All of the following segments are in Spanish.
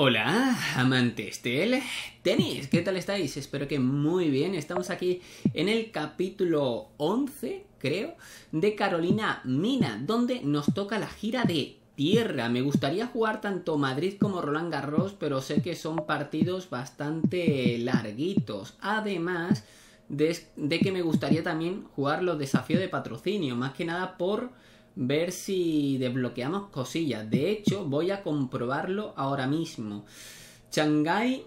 Hola, amantes del tenis, ¿qué tal estáis? Espero que muy bien. Estamos aquí en el capítulo 11, creo, de Carolina Mina, donde nos toca la gira de tierra. Me gustaría jugar tanto Madrid como Roland Garros, pero sé que son partidos bastante larguitos. Además de, de que me gustaría también jugar los desafíos de patrocinio, más que nada por ver si desbloqueamos cosillas. De hecho, voy a comprobarlo ahora mismo. Shanghai.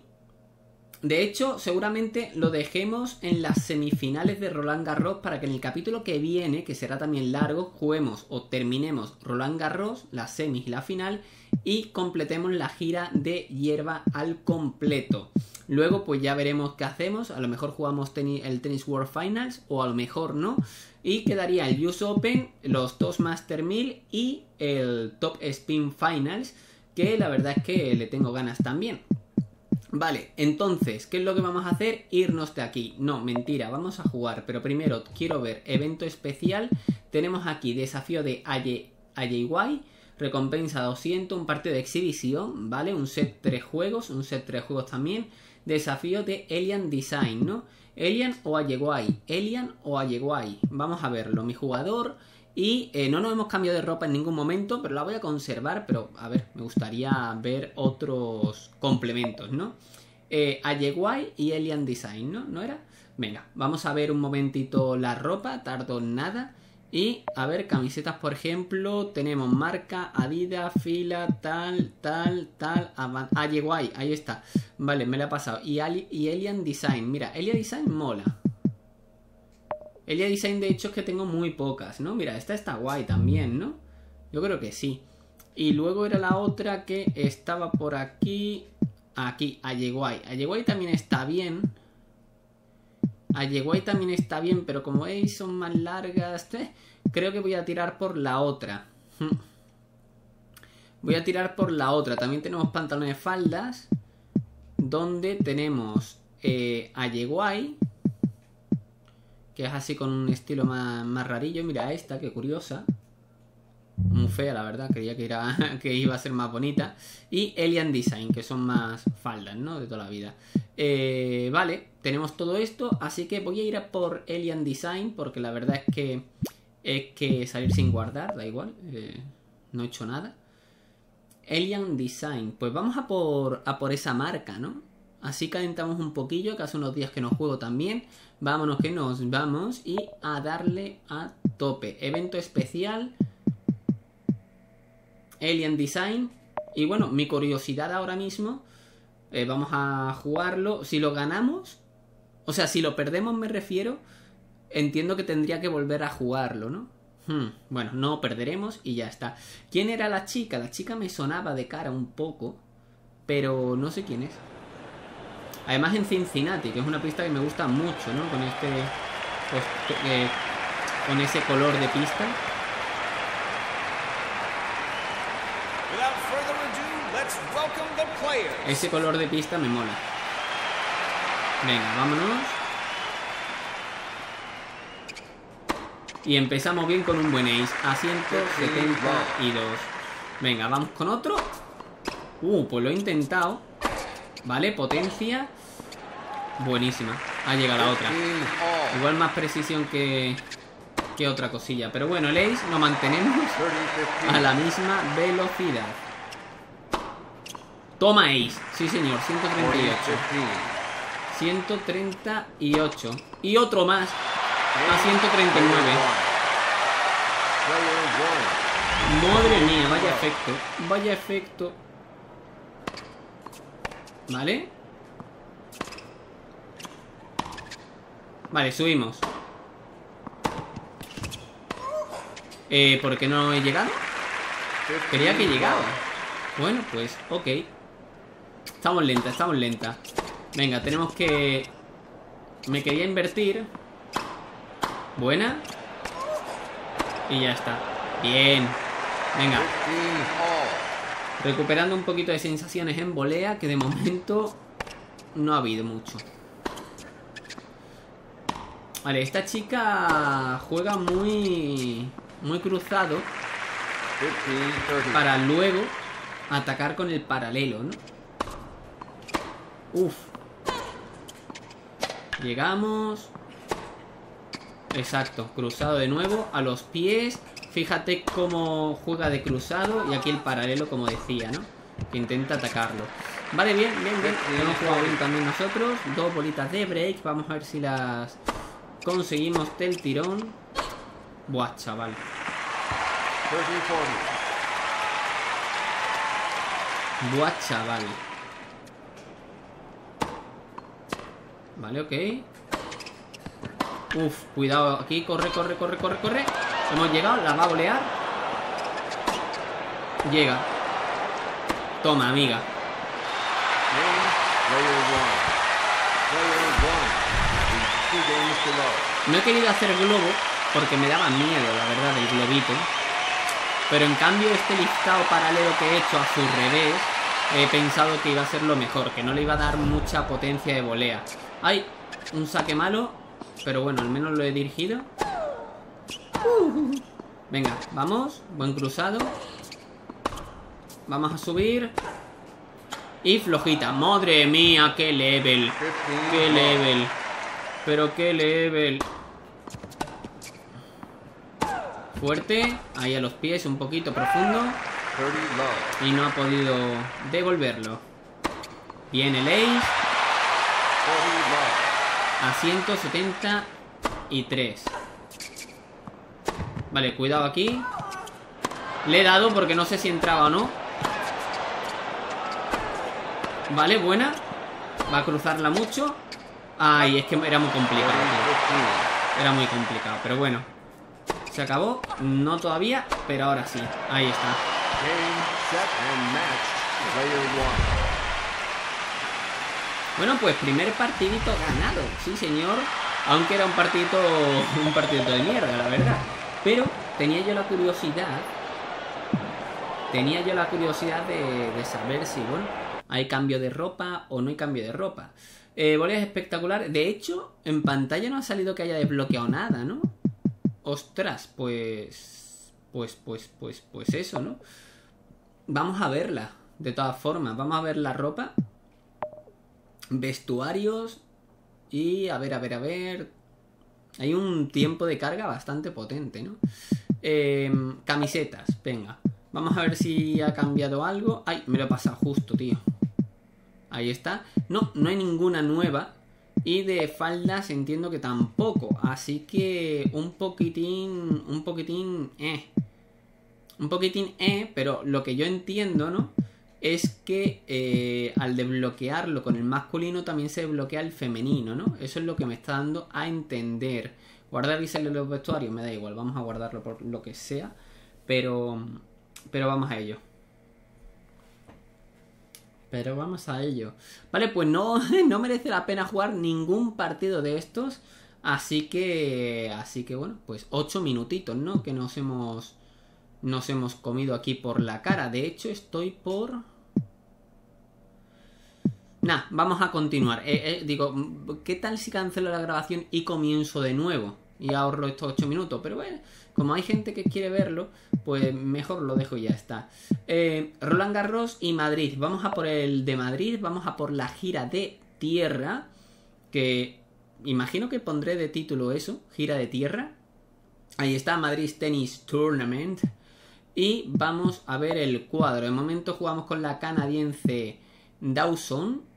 De hecho, seguramente lo dejemos en las semifinales de Roland Garros para que en el capítulo que viene, que será también largo, juguemos o terminemos Roland Garros, las semis y la final, y completemos la gira de hierba al completo. Luego, pues ya veremos qué hacemos. A lo mejor jugamos el Tennis World Finals o a lo mejor no. Y quedaría el US Open, los Toastmaster 1000 y el Top Spin Finals, que la verdad es que le tengo ganas también. Vale, entonces, ¿qué es lo que vamos a hacer? Irnos de aquí. No, mentira, vamos a jugar. Pero primero quiero ver evento especial. Tenemos aquí desafío de AJY, recompensa 200, un partido de exhibición, ¿vale? Un set 3 juegos, un set 3 juegos también. Desafío de Alien Design, ¿no? Elian o Ayeguay. Elian o Ayeguay. Vamos a verlo. Mi jugador. Y eh, no nos hemos cambiado de ropa en ningún momento, pero la voy a conservar. Pero a ver, me gustaría ver otros complementos, ¿no? Eh, y Elian Design, ¿no? ¿No era? Venga, vamos a ver un momentito la ropa. Tardo nada. Y a ver, camisetas, por ejemplo, tenemos marca, Adidas, fila, tal, tal, tal, ah, guay, ahí está. Vale, me la ha pasado. Y, y Alien Design, mira, Alien Design mola. Alien Design, de hecho, es que tengo muy pocas, ¿no? Mira, esta está guay también, ¿no? Yo creo que sí. Y luego era la otra que estaba por aquí. Aquí, Ayeguay. Ayeguay también está bien. Ayeguay también está bien, pero como veis son más largas. ¿eh? Creo que voy a tirar por la otra. Hmm. Voy a tirar por la otra. También tenemos pantalones faldas. Donde tenemos eh, Ayeguay. Que es así con un estilo más, más rarillo. Mira esta, qué curiosa. Muy fea, la verdad. Creía que, era, que iba a ser más bonita. Y Alien Design, que son más faldas, ¿no? De toda la vida. Eh, vale, tenemos todo esto. Así que voy a ir a por Alien Design. Porque la verdad es que es que salir sin guardar, da igual. Eh, no he hecho nada. Alien Design. Pues vamos a por, a por esa marca, ¿no? Así calentamos un poquillo, que hace unos días que no juego también. Vámonos que nos vamos y a darle a tope. Evento especial. Alien Design. Y bueno, mi curiosidad ahora mismo. Eh, vamos a jugarlo. Si lo ganamos. O sea, si lo perdemos me refiero. Entiendo que tendría que volver a jugarlo, ¿no? Hmm, bueno, no perderemos y ya está. ¿Quién era la chica? La chica me sonaba de cara un poco. Pero no sé quién es. Además en Cincinnati, que es una pista que me gusta mucho, ¿no? Con este... Pues, eh, con ese color de pista. Ese color de pista me mola. Venga, vámonos. Y empezamos bien con un buen ace a 172. Venga, vamos con otro. Uh, pues lo he intentado. Vale, potencia. Buenísima. Ha llegado la otra. Igual más precisión que, que otra cosilla. Pero bueno, el ace lo mantenemos a la misma velocidad. Toma ace. Sí, señor. 138. 138. Y otro más. A 139. Madre mía, vaya efecto. Vaya efecto. Vale. Vale, subimos. Eh, ¿por qué no he llegado? Quería que llegaba. Bueno, pues, ok. Estamos lenta, estamos lenta. Venga, tenemos que... Me quería invertir. Buena. Y ya está. Bien. Venga. Recuperando un poquito de sensaciones en volea, que de momento no ha habido mucho. Vale, esta chica juega muy, muy cruzado para luego atacar con el paralelo, ¿no? Uf. Llegamos. Exacto, cruzado de nuevo a los pies. Fíjate cómo juega de cruzado y aquí el paralelo, como decía, ¿no? Que intenta atacarlo. Vale, bien, bien, bien. Hemos jugado bien también nosotros. Dos bolitas de break. Vamos a ver si las conseguimos del tirón. Buah, chaval. Buah, chaval. Vale, ok. Uf, cuidado. Aquí, corre, corre, corre, corre, corre. Hemos llegado, la va a golear. Llega. Toma, amiga. No he querido hacer globo porque me daba miedo, la verdad, el globito. Pero en cambio este listado paralelo que he hecho a su revés, he pensado que iba a ser lo mejor, que no le iba a dar mucha potencia de volea. Hay un saque malo, pero bueno, al menos lo he dirigido. Venga, vamos, buen cruzado. Vamos a subir. Y flojita. Madre mía, qué level. Qué level. Pero qué level. Fuerte. Ahí a los pies, un poquito profundo. Y no ha podido devolverlo. Bien el. A 173. Vale, cuidado aquí. Le he dado porque no sé si entraba o no. Vale, buena. Va a cruzarla mucho. Ay, es que era muy complicado. Era muy complicado, pero bueno. Se acabó. No todavía, pero ahora sí. Ahí está. Bueno, pues primer partidito ganado. Sí, señor. Aunque era un partidito, un partidito de mierda, la verdad. Pero tenía yo la curiosidad. Tenía yo la curiosidad de, saber si, bueno, hay cambio de ropa o no hay cambio de ropa. Eh, boleas espectaculares. De hecho, en pantalla no ha salido que haya desbloqueado nada, ¿no? Ostras, pues... Pues, pues, pues, pues eso, ¿no? Vamos a verla, de todas formas. Vamos a ver la ropa. Vestuarios. Y a ver, a ver, a ver. Hay un tiempo de carga bastante potente, ¿no? Eh, camisetas, venga. Vamos a ver si ha cambiado algo. Ay, me lo he pasado justo, tío. Ahí está. No, no hay ninguna nueva. Y de faldas entiendo que tampoco. Así que un poquitín. Un poquitín. Eh. Un poquitín eh. Pero lo que yo entiendo, ¿no? Es que eh, al desbloquearlo con el masculino también se desbloquea el femenino, ¿no? Eso es lo que me está dando a entender. Guardar y salir los vestuarios me da igual. Vamos a guardarlo por lo que sea. Pero. Pero vamos a ello. Pero vamos a ello. Vale, pues no, no merece la pena jugar ningún partido de estos. Así que. Así que bueno, pues 8 minutitos, ¿no? Que nos hemos. Nos hemos comido aquí por la cara. De hecho, estoy por. Nah, vamos a continuar. Eh, eh, digo, ¿qué tal si cancelo la grabación y comienzo de nuevo? Y ahorro estos 8 minutos. Pero bueno, como hay gente que quiere verlo, pues mejor lo dejo y ya está. Eh, Roland Garros y Madrid. Vamos a por el de Madrid, vamos a por la gira de tierra, que imagino que pondré de título eso, gira de tierra. Ahí está, Madrid Tennis Tournament. Y vamos a ver el cuadro. De momento jugamos con la canadiense Dawson.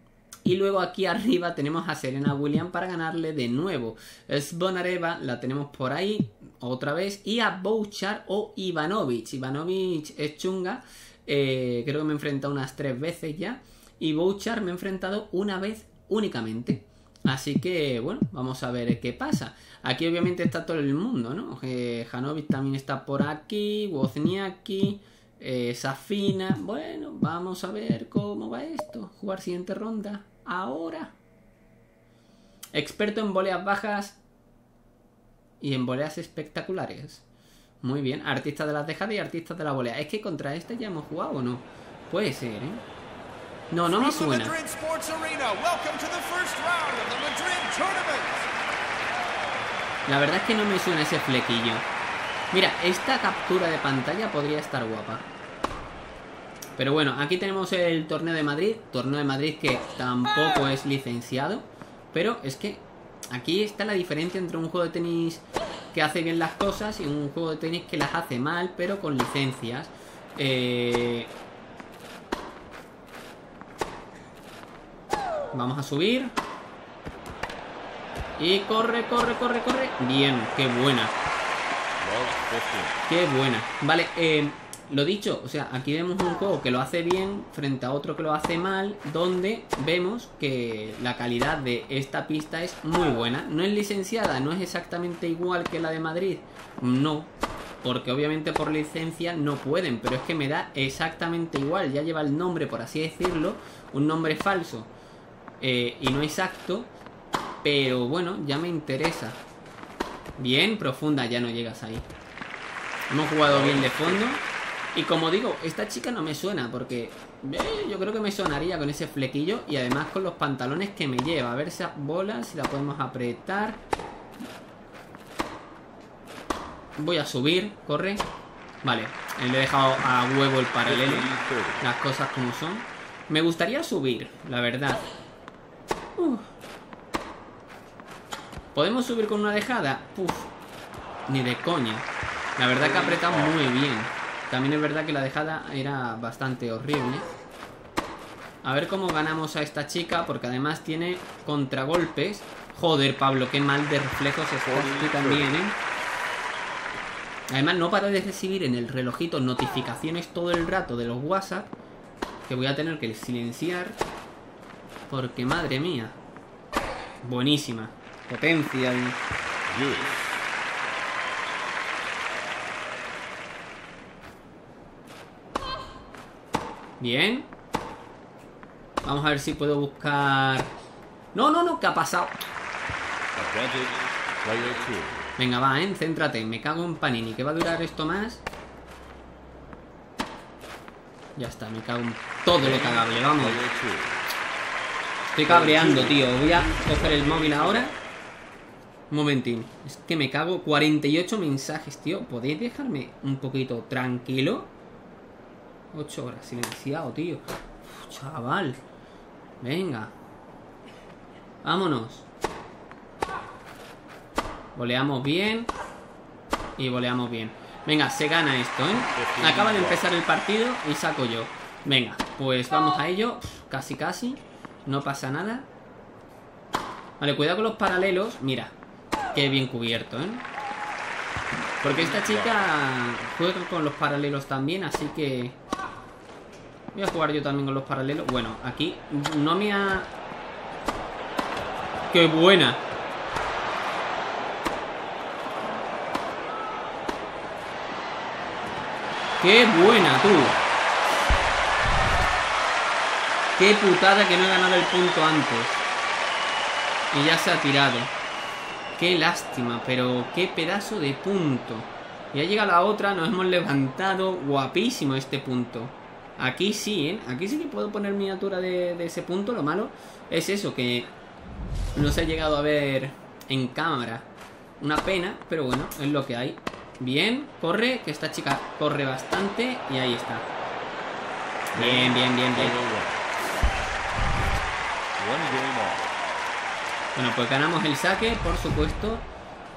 Y luego aquí arriba tenemos a Serena Williams para ganarle de nuevo. Svonareva la tenemos por ahí otra vez. Y a Bouchard o Ivanovic. Ivanovic es chunga. Eh, creo que me he enfrentado unas tres veces ya. Y Bouchard me he enfrentado una vez únicamente. Así que, bueno, vamos a ver qué pasa. Aquí obviamente está todo el mundo, ¿no? Eh, Janovic también está por aquí, Wozniacki, eh, Safina. Bueno, vamos a ver cómo va esto. Jugar siguiente ronda ahora. Experto en voleas bajas y en voleas espectaculares. Muy bien, artista de las dejadas y artista de la volea. Es que contra este ya hemos jugado o no. Puede ser, ¿eh? No, no me suena. La verdad es que no me suena ese flequillo. Mira, esta captura de pantalla podría estar guapa. Pero bueno, aquí tenemos el torneo de Madrid. Torneo de Madrid que tampoco es licenciado. Pero es que aquí está la diferencia entre un juego de tenis que hace bien las cosas y un juego de tenis que las hace mal, pero con licencias. Eh... Vamos a subir. Y corre, corre, corre, corre. Bien, qué buena. Qué buena. Vale, eh, lo dicho, o sea, aquí vemos un juego que lo hace bien frente a otro que lo hace mal, donde vemos que la calidad de esta pista es muy buena. No es licenciada, no es exactamente igual que la de Madrid, no, porque obviamente por licencia no pueden, pero es que me da exactamente igual, ya lleva el nombre, por así decirlo, un nombre falso eh, y no exacto, pero bueno, ya me interesa. Bien, profunda, ya no llegas ahí. Hemos jugado bien de fondo. Y como digo, esta chica no me suena porque eh, yo creo que me sonaría con ese flequillo y además con los pantalones que me lleva. A ver esa bola, si la podemos apretar. Voy a subir, corre. Vale, le he dejado a huevo el paralelo. Las cosas como son. Me gustaría subir, la verdad. ¿Podemos subir con una dejada? Puf, ni de coña. La verdad que apretado muy bien. También es verdad que la dejada era bastante horrible. A ver cómo ganamos a esta chica, porque además tiene contragolpes. Joder, Pablo, qué mal de reflejos estás tú también, ¿eh? Además, no paro de recibir en el relojito notificaciones todo el rato de los WhatsApp. Que voy a tener que silenciar. Porque, madre mía. Buenísima. Potencia. Bien. Vamos a ver si puedo buscar... No, no, no, ¿qué ha pasado? Venga, va, ¿eh? Céntrate. Me cago en Panini. ¿Qué va a durar esto más? Ya está, me cago en todo lo cagable, vamos. Estoy cabreando, tío. Voy a coger el móvil ahora. Un momentín. Es que me cago 48 mensajes, tío. ¿Podéis dejarme un poquito tranquilo? 8 horas, silenciado, tío. chaval. Venga. Vámonos. Voleamos bien. Y voleamos bien. Venga, se gana esto, ¿eh? Acaba de empezar el partido y saco yo. Venga, pues vamos a ello. Casi, casi. No pasa nada. Vale, cuidado con los paralelos. Mira, qué bien cubierto, ¿eh? Porque esta chica juega con los paralelos también, así que Voy a jugar yo también con los paralelos. Bueno, aquí no me ha... ¡Qué buena! ¡Qué buena, tú! ¡Qué putada que no he ganado el punto antes! Y ya se ha tirado. ¡Qué lástima! Pero qué pedazo de punto. Ya llega la otra, nos hemos levantado. Guapísimo este punto. Aquí sí, ¿eh? Aquí sí que puedo poner miniatura de, ese punto. Lo malo es eso, que no se ha llegado a ver en cámara. Una pena, pero bueno, es lo que hay. Bien, corre, que esta chica corre bastante y ahí está. Bien, bien, bien, bien. Bueno, pues ganamos el saque, por supuesto.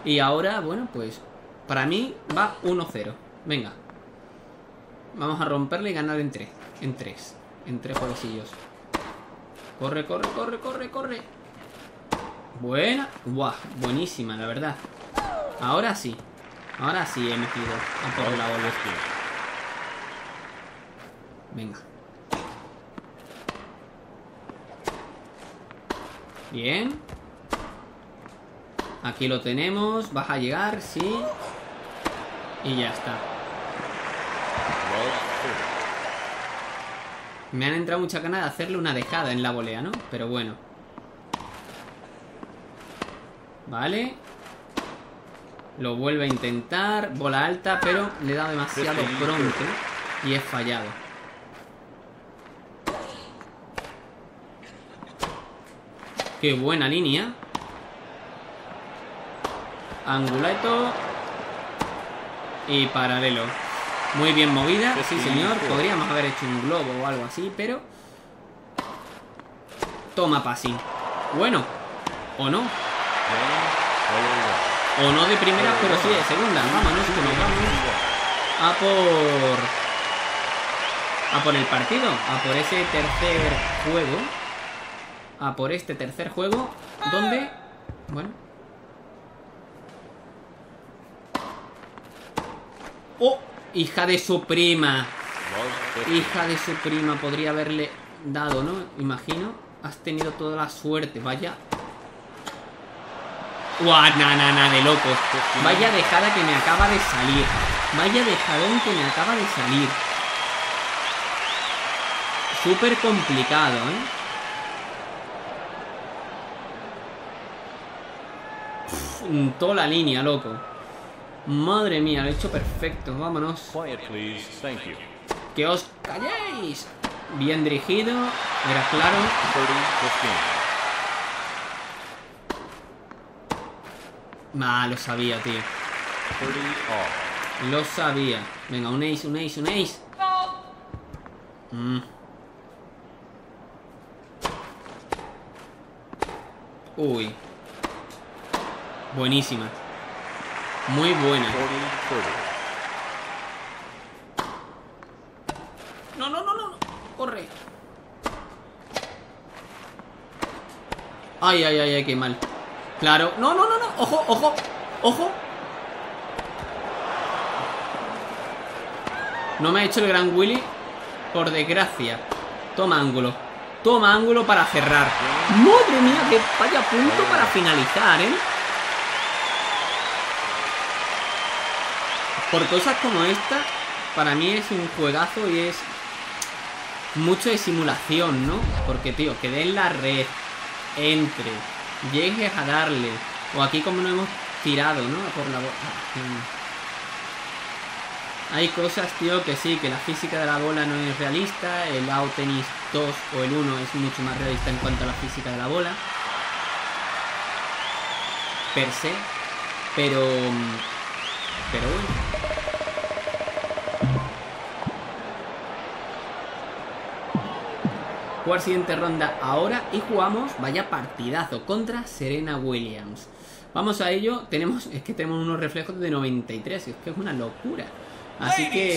Y ahora, bueno, pues para mí va 1-0. Venga. Vamos a romperle y ganar en tres. En tres. En tres jueguecillos. Corre, corre, corre, corre, corre. Buena. Buah, buenísima, la verdad. Ahora sí. Ahora sí he metido a por la bola. Venga. Bien. Aquí lo tenemos. Vas a llegar, sí. Y ya está. Me han entrado mucha ganas de hacerle una dejada en la volea, ¿no? Pero bueno. Vale. Lo vuelve a intentar. Bola alta, pero le he dado demasiado pronto. Y he fallado. Qué buena línea. Anguleto. Y paralelo. Muy bien movida, sí señor. Podríamos haber hecho un globo o algo así, pero... Toma passing. Bueno. ¿O no? O no de primera, pero sí de segunda. Vámonos, que nos vamos a por... A por el partido. A por ese tercer juego. A por este tercer juego. Donde... Bueno. ¡Oh! Hija de su prima. Hija de su prima. Podría haberle dado, ¿no? Imagino. Has tenido toda la suerte. Vaya. ¡Guau! Na, na, na, de locos. Vaya dejada que me acaba de salir. Vaya dejadón que me acaba de salir. Súper complicado, ¿eh? toda la línea, loco. Madre mía, lo he hecho perfecto. Vámonos. Que os calléis. Bien dirigido. Era claro. Ah, lo sabía, tío. Lo sabía. Venga, un ace, un ace, un ace. Mm. Uy. Buenísima. Muy buena. No, no, no, no. Corre. Ay, ay, ay, ay, qué mal. Claro. No, no, no, no. Ojo, ojo. Ojo. No me ha hecho el gran Willy. Por desgracia. Toma ángulo. Toma ángulo para cerrar. Madre mía, que vaya punto para finalizar, ¿eh? Por cosas como esta, para mí es un juegazo y es mucho de simulación, ¿no? Porque, tío, que en la red, entre, llegues a darle, o aquí como no hemos tirado, ¿no? Por la bola. Hay cosas, tío, que sí, que la física de la bola no es realista, el Out Tennis 2 o el 1 es mucho más realista en cuanto a la física de la bola. Per se. Pero... Pero bueno. Jugar siguiente ronda ahora y jugamos, vaya partidazo, contra Serena Williams. Vamos a ello, tenemos, es que tenemos unos reflejos de 93, es que es una locura. Así que...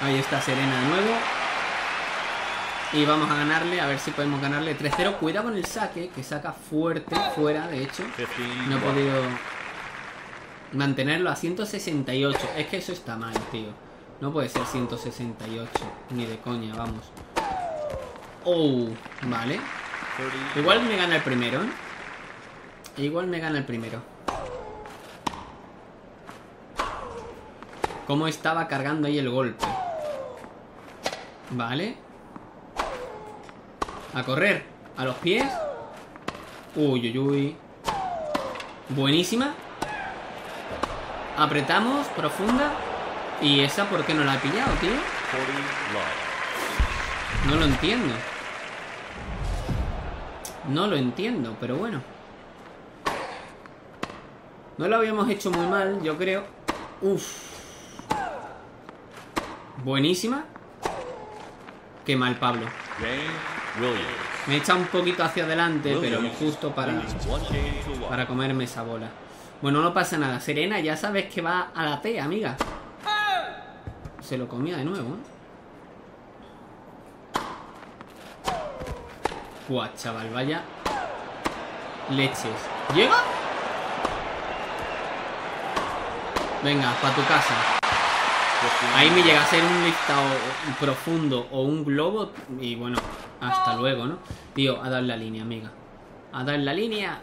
Ahí está Serena de nuevo. Y vamos a ganarle, a ver si podemos ganarle 3-0. Cuidado con el saque, que saca fuerte fuera, de hecho. No he podido mantenerlo a 168. Es que eso está mal, tío. No puede ser 168. Ni de coña, vamos. Oh, vale. Igual me gana el primero, ¿eh? Igual me gana el primero. Cómo estaba cargando ahí el golpe. Vale. A correr. A los pies. Uy, uy, uy. Buenísima. Apretamos, profunda. ¿Y esa por qué no la ha pillado, tío? No lo entiendo. No lo entiendo, pero bueno. No lo habíamos hecho muy mal, yo creo. Uf. Buenísima. Qué mal, Pablo. Me echa un poquito hacia adelante, pero justo para, para comerme esa bola. Bueno, no pasa nada. Serena, ya sabes que va a la T, amiga. Se lo comía de nuevo, ¿eh? Buah, chaval, vaya leches. ¿Llega? Venga, para tu casa. Ahí me llega a ser un listado profundo o un globo y bueno, hasta luego, ¿no? Tío, a dar la línea, amiga. A dar la línea.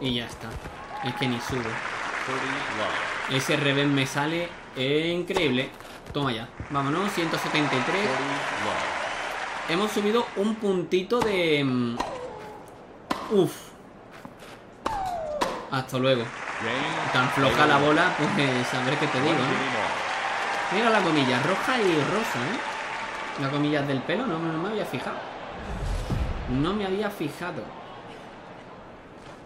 Y ya está. Es que ni sube. Ese revés me sale increíble. Toma ya. Vámonos, 173. Hemos subido un puntito de... Mm, uf. Hasta luego. Tan floja la bola, pues ver qué te digo, ¿no? Mira la comilla, roja y rosa, ¿eh? La comilla del pelo, no, no me había fijado. No me había fijado.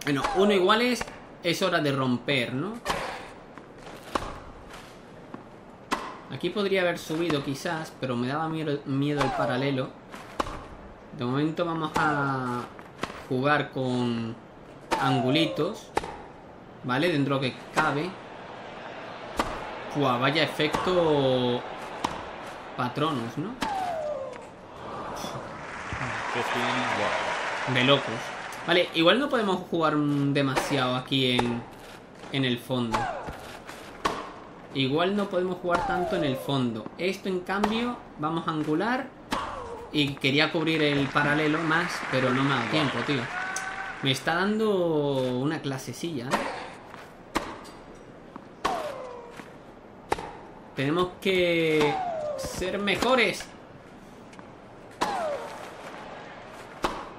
Bueno, uno igual es, hora de romper, ¿no? Aquí podría haber subido quizás, pero me daba miedo el paralelo. De momento vamos a jugar con angulitos. ¿Vale? Dentro de lo que cabe. Pua, vaya efecto patronos, ¿no? De locos. Vale, igual no podemos jugar demasiado aquí en, en el fondo. Igual no podemos jugar tanto en el fondo. Esto, en cambio, vamos a angular. Y quería cubrir el paralelo más, pero no me da tiempo, tío. Me está dando una clasecilla, ¿eh? Tenemos que ser mejores.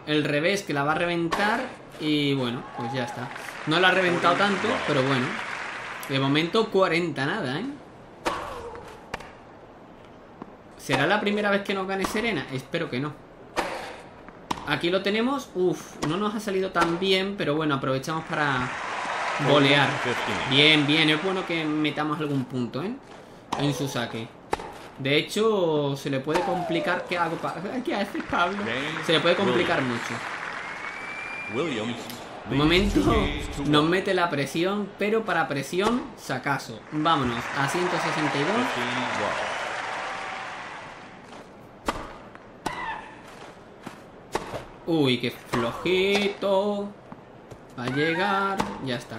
El revés que la va a reventar. Y bueno, pues ya está. No la ha reventado tanto, pero bueno. De momento 40 nada, ¿eh? ¿Será la primera vez que nos gane Serena? Espero que no. Aquí lo tenemos. Uf, no nos ha salido tan bien, pero bueno, aprovechamos para bolear. Bien, bien. Es bueno que metamos algún punto, ¿eh? En su saque. De hecho, se le puede complicar. ¿Qué hago? ¿Qué hace Pablo? Se le puede complicar mucho. Un momento nos mete la presión, pero para presión, sacaso. Vámonos a 162. Uy, qué flojito. Va a llegar. Ya está.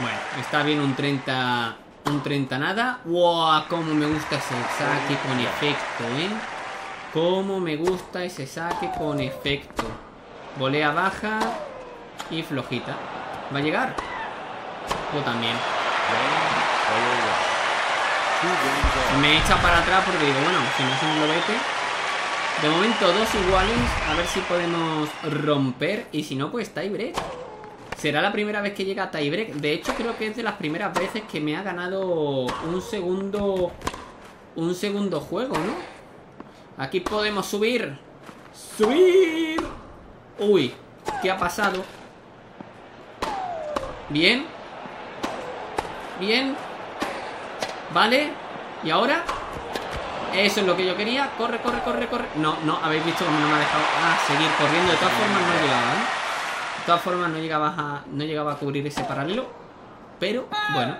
Bueno, está bien un 30. Un 30 nada. ¡Wow! Cómo me gusta ese saque con efecto, ¿eh? Cómo me gusta ese saque con efecto. Volea baja y flojita. ¿Va a llegar? Yo también. Me echa para atrás porque digo, bueno, si no es un globete. De momento dos iguales. A ver si podemos romper. Y si no, pues tiebreak. Será la primera vez que llega a tiebreak. De hecho, creo que es de las primeras veces que me ha ganado un segundo... Un segundo juego, ¿no? Aquí podemos subir. ¡Subir! Uy, ¿qué ha pasado? Bien. Bien. Vale. ¿Y ahora? Eso es lo que yo quería. Corre, corre, corre, corre. No, no, habéis visto cómo no me ha dejado ah, seguir corriendo. De todas formas no llegaba, ¿eh? Todas formas no llegaba a, no llegaba a cubrir ese paralelo. Pero, bueno.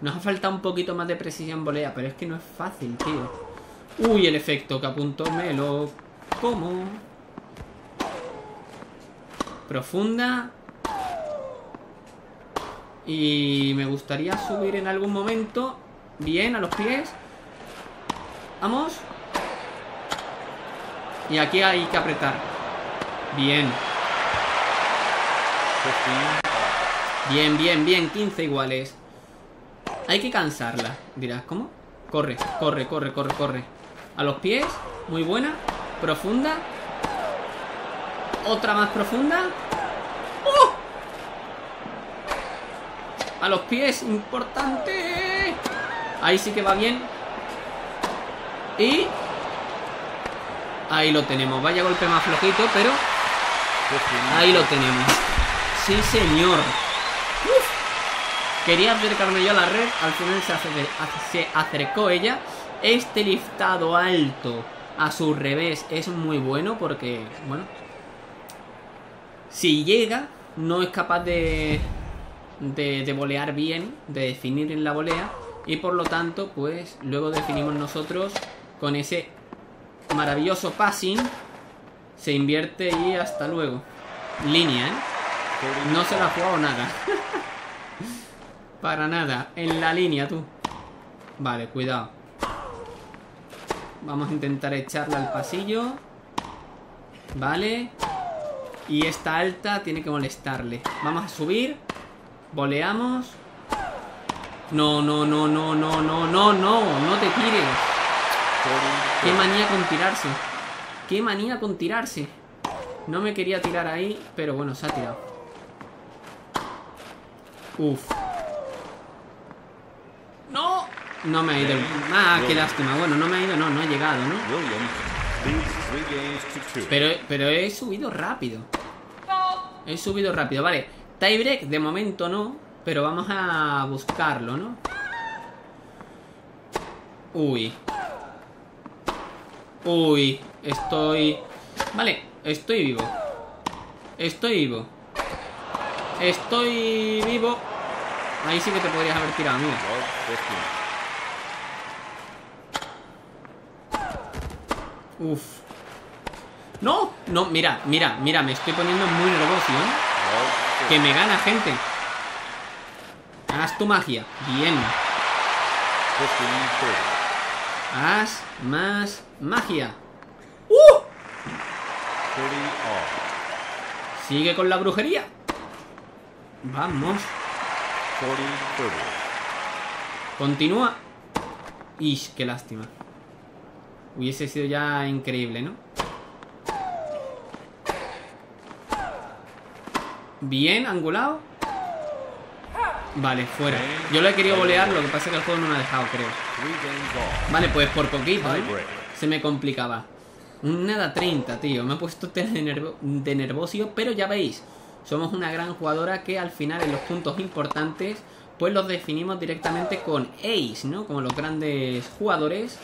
Nos ha faltado un poquito más de precisión volea. Pero es que no es fácil, tío. Uy, el efecto que apuntó me lo como. Profunda. Y me gustaría subir en algún momento. Bien, a los pies. Vamos. Y aquí hay que apretar. Bien. Bien, bien, bien. 15 iguales. Hay que cansarla. Dirás, ¿cómo? Corre, corre, corre, corre, corre. A los pies. Muy buena. Profunda. Otra más profunda. ¡Oh! A los pies. Importante. Ahí sí que va bien. Y... Ahí lo tenemos. Vaya golpe más flojito, pero... Ahí lo tenemos. Sí, señor. Quería acercarme yo a la red. Al final se, acercó ella. Este liftado alto a su revés es muy bueno porque, bueno... Si llega, no es capaz de, de, de volear bien, de definir en la volea. Y por lo tanto, pues luego definimos nosotros con ese maravilloso passing se invierte y hasta luego. Línea, ¿eh? No se la ha jugado nada. Para nada. En la línea, tú. Vale, cuidado. Vamos a intentar echarla al pasillo. Vale. Y esta alta tiene que molestarle. Vamos a subir. Voleamos. No, no, no, no, no, no, no, no. No te tires. Qué manía con tirarse. Qué manía con tirarse. No me quería tirar ahí, pero bueno, se ha tirado. Uf. No me ha ido. Ah, qué lástima. Bueno, no me ha ido, no, no ha llegado, ¿no? Pero, pero he subido rápido. He subido rápido, vale. Tiebreak de momento no, pero vamos a buscarlo, ¿no? Uy. Uy, estoy... Vale, estoy vivo. Estoy vivo. Estoy vivo. Ahí sí que te podrías haber tirado, 15. Uf. No, no, mira, mira, mira, me estoy poniendo muy nervioso, ¿eh? Que me gana, gente. Haz tu magia. Bien. 15 Haz más magia. 30. 30 all. Sigue con la brujería. Vamos. 40 30. Continúa. Ish, qué lástima. Hubiese sido ya increíble, ¿no? Bien, angulado. Vale, fuera. Yo lo he querido bolear, lo que pasa es que el juego no me ha dejado, creo. Vale, pues por poquito, ¿eh? Se me complicaba. Un nada 30, tío. Me he puesto de, nervo- de nervosio, pero ya veis. Somos una gran jugadora que al final en los puntos importantes pues los definimos directamente con Ace, ¿no? Como los grandes jugadores.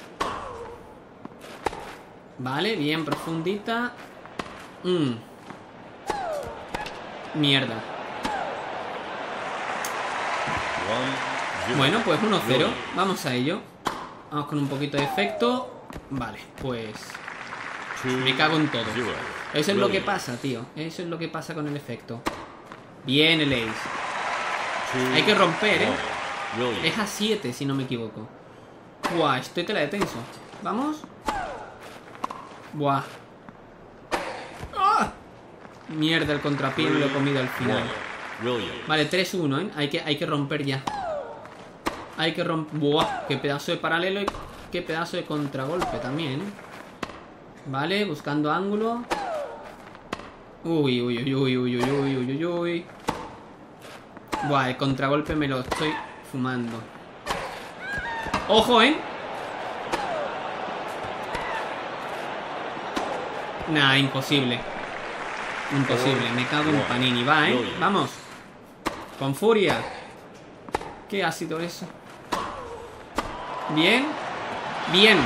Vale, bien profundita. Mm. Mierda. Bueno, pues 1-0. Williams. Vamos a ello. Vamos con un poquito de efecto. Vale, pues... Me cago en todo. Eso es lo que pasa, tío. Eso es lo que pasa con el efecto. Bien el ace. Hay que romper, ¿eh? Es a 7, si no me equivoco. Buah, estoy tela de tenso. ¿Vamos? Buah. ¡Ah! Mierda, el contrapié lo he comido al final. Vale, 3-1, ¿eh? Hay que, hay que romper ya. Hay que romper... Buah, qué pedazo de paralelo y qué pedazo de contragolpe también, ¿eh? Vale, buscando ángulo. Uy, uy, uy, uy, uy, uy, uy, uy, uy, uy. Buah, el contragolpe me lo estoy fumando. ¡Ojo, eh! Nah, imposible. Imposible, me cago en Panini. Va, ¿eh? Vamos. Con furia. ¿Qué ha sido eso? Bien. Bien.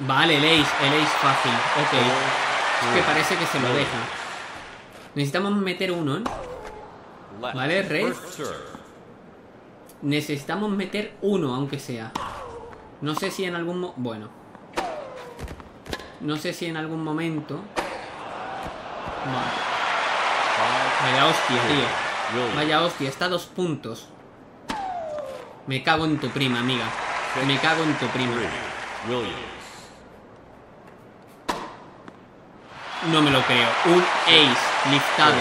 Vale, el ace, el ace fácil. Ok. Es que parece que se lo deja. Necesitamos meter uno, ¿eh? Vale, red. Necesitamos meter uno, aunque sea. No sé si en algún mo Bueno. No sé si en algún momento. Vale. Vaya hostia, tío. Vaya hostia, está a dos puntos. Me cago en tu prima, amiga. Me cago en tu prima. Three. Williams. No me lo creo. Un ace liftado.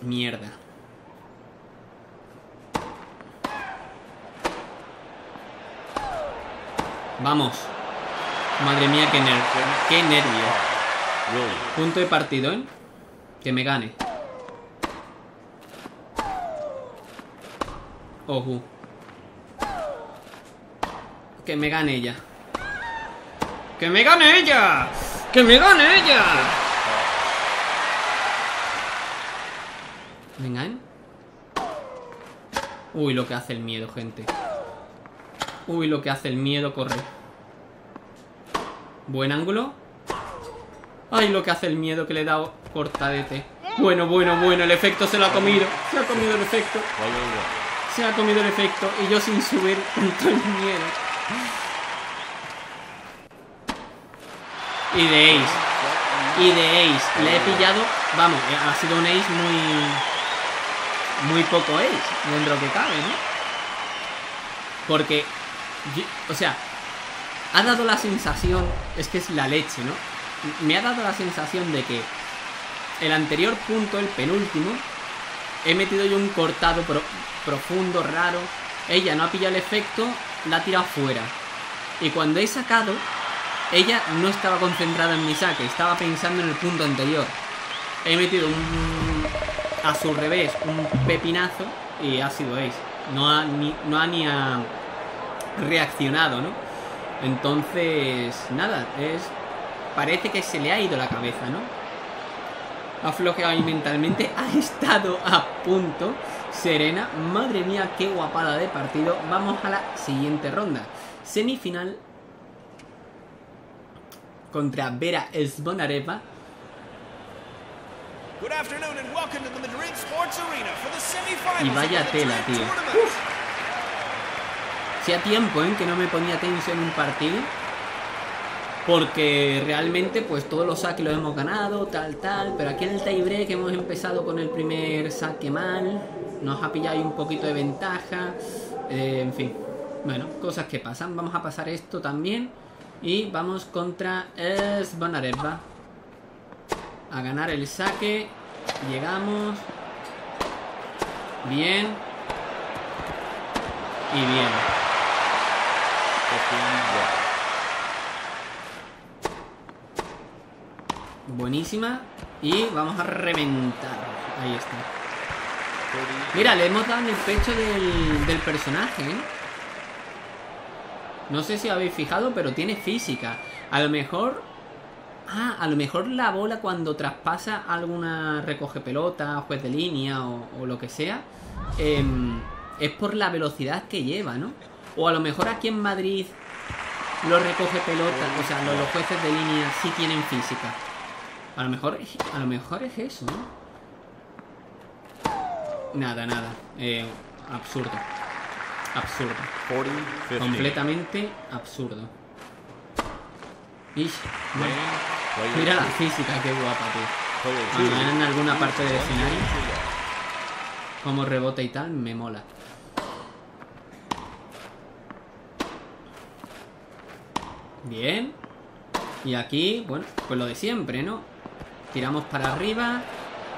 Mierda. Vamos. Madre mía, qué, ner qué nervio. Williams. Punto de partido, ¿eh? Que me gane. Ojo. Que me gane ella. ¡Que me gane ella! ¡Que me gane ella! Venga, ¿eh? Uy, lo que hace el miedo, gente. Uy, lo que hace el miedo, corre. Buen ángulo. Ay, lo que hace el miedo que le he dado cortadete. Bueno, bueno, bueno, el efecto se lo ha comido. Se ha comido el efecto. Se ha comido el efecto. Y yo sin subir con todo el miedo. Y de ace. Y de ace. Le he pillado. Vamos, eh, ha sido un ace muy. Muy poco ace. Dentro que cabe, ¿no? Porque. o sea. Ha dado la sensación. Es que es la leche, ¿no? Me ha dado la sensación de que. El anterior punto, el penúltimo. He metido yo un cortado pro- profundo, raro. Ella no ha pillado el efecto, la ha tirado fuera. Y cuando he sacado, ella no estaba concentrada en mi saque, estaba pensando en el punto anterior. He metido un... A su revés, un pepinazo y ha sido ace. No ha ni, no ha ni reaccionado, ¿no? Entonces, nada, es... Parece que se le ha ido la cabeza, ¿no? Ha flojeado ahí mentalmente, ha estado a punto. Serena, madre mía, qué guapada de partido. Vamos a la siguiente ronda. Semifinal for the semifinals Y vaya tela, tío. Hacía tiempo ¿eh? que no me ponía tenso en un partido. Porque realmente, pues todos los saques los hemos ganado, tal, tal. Pero aquí en el tiebreak hemos empezado con el primer saque mal. Nos ha pillado ahí un poquito de ventaja. eh, en fin. Bueno, cosas que pasan. Vamos a pasar esto también. Y vamos contra Svonareva. A ganar el saque. Llegamos. Bien. Y bien. 15 love. Buenísima. Y vamos a reventar. Ahí está. 30 Mira, le hemos dado en el pecho del, del personaje, ¿eh? No sé si habéis fijado, pero tiene física. A lo mejor... Ah, a lo mejor la bola cuando traspasa alguna recoge pelota, juez de línea o, lo que sea, em, es por la velocidad que lleva, ¿no? O a lo mejor aquí en Madrid los recoge pelota, o sea, los, los jueces de línea sí tienen física. A lo mejor, a lo mejor es eso, ¿no? Nada, nada. Eh, absurdo. Absurdo. 40 15. Completamente absurdo. Ish, bueno, Player mira la física, qué guapa, tío. Cuando en alguna parte del escenario, como rebota y tal, me mola. Bien. Y aquí, bueno, pues lo de siempre, ¿no? Tiramos para arriba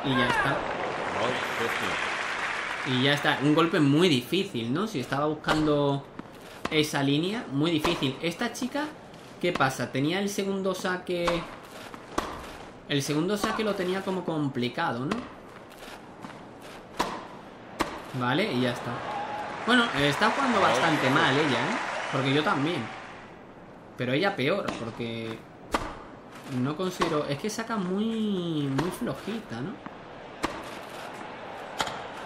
y ya está. Love 15. Y ya está. Un golpe muy difícil, ¿no? Si estaba buscando esa línea, muy difícil. Esta chica, ¿qué pasa? Tenía el segundo saque... El segundo saque lo tenía como complicado, ¿no? Vale, y ya está. Bueno, está jugando bastante mal ella, ¿eh? Porque yo también. Pero ella peor, porque... No considero... Es que saca muy... Muy flojita, ¿no?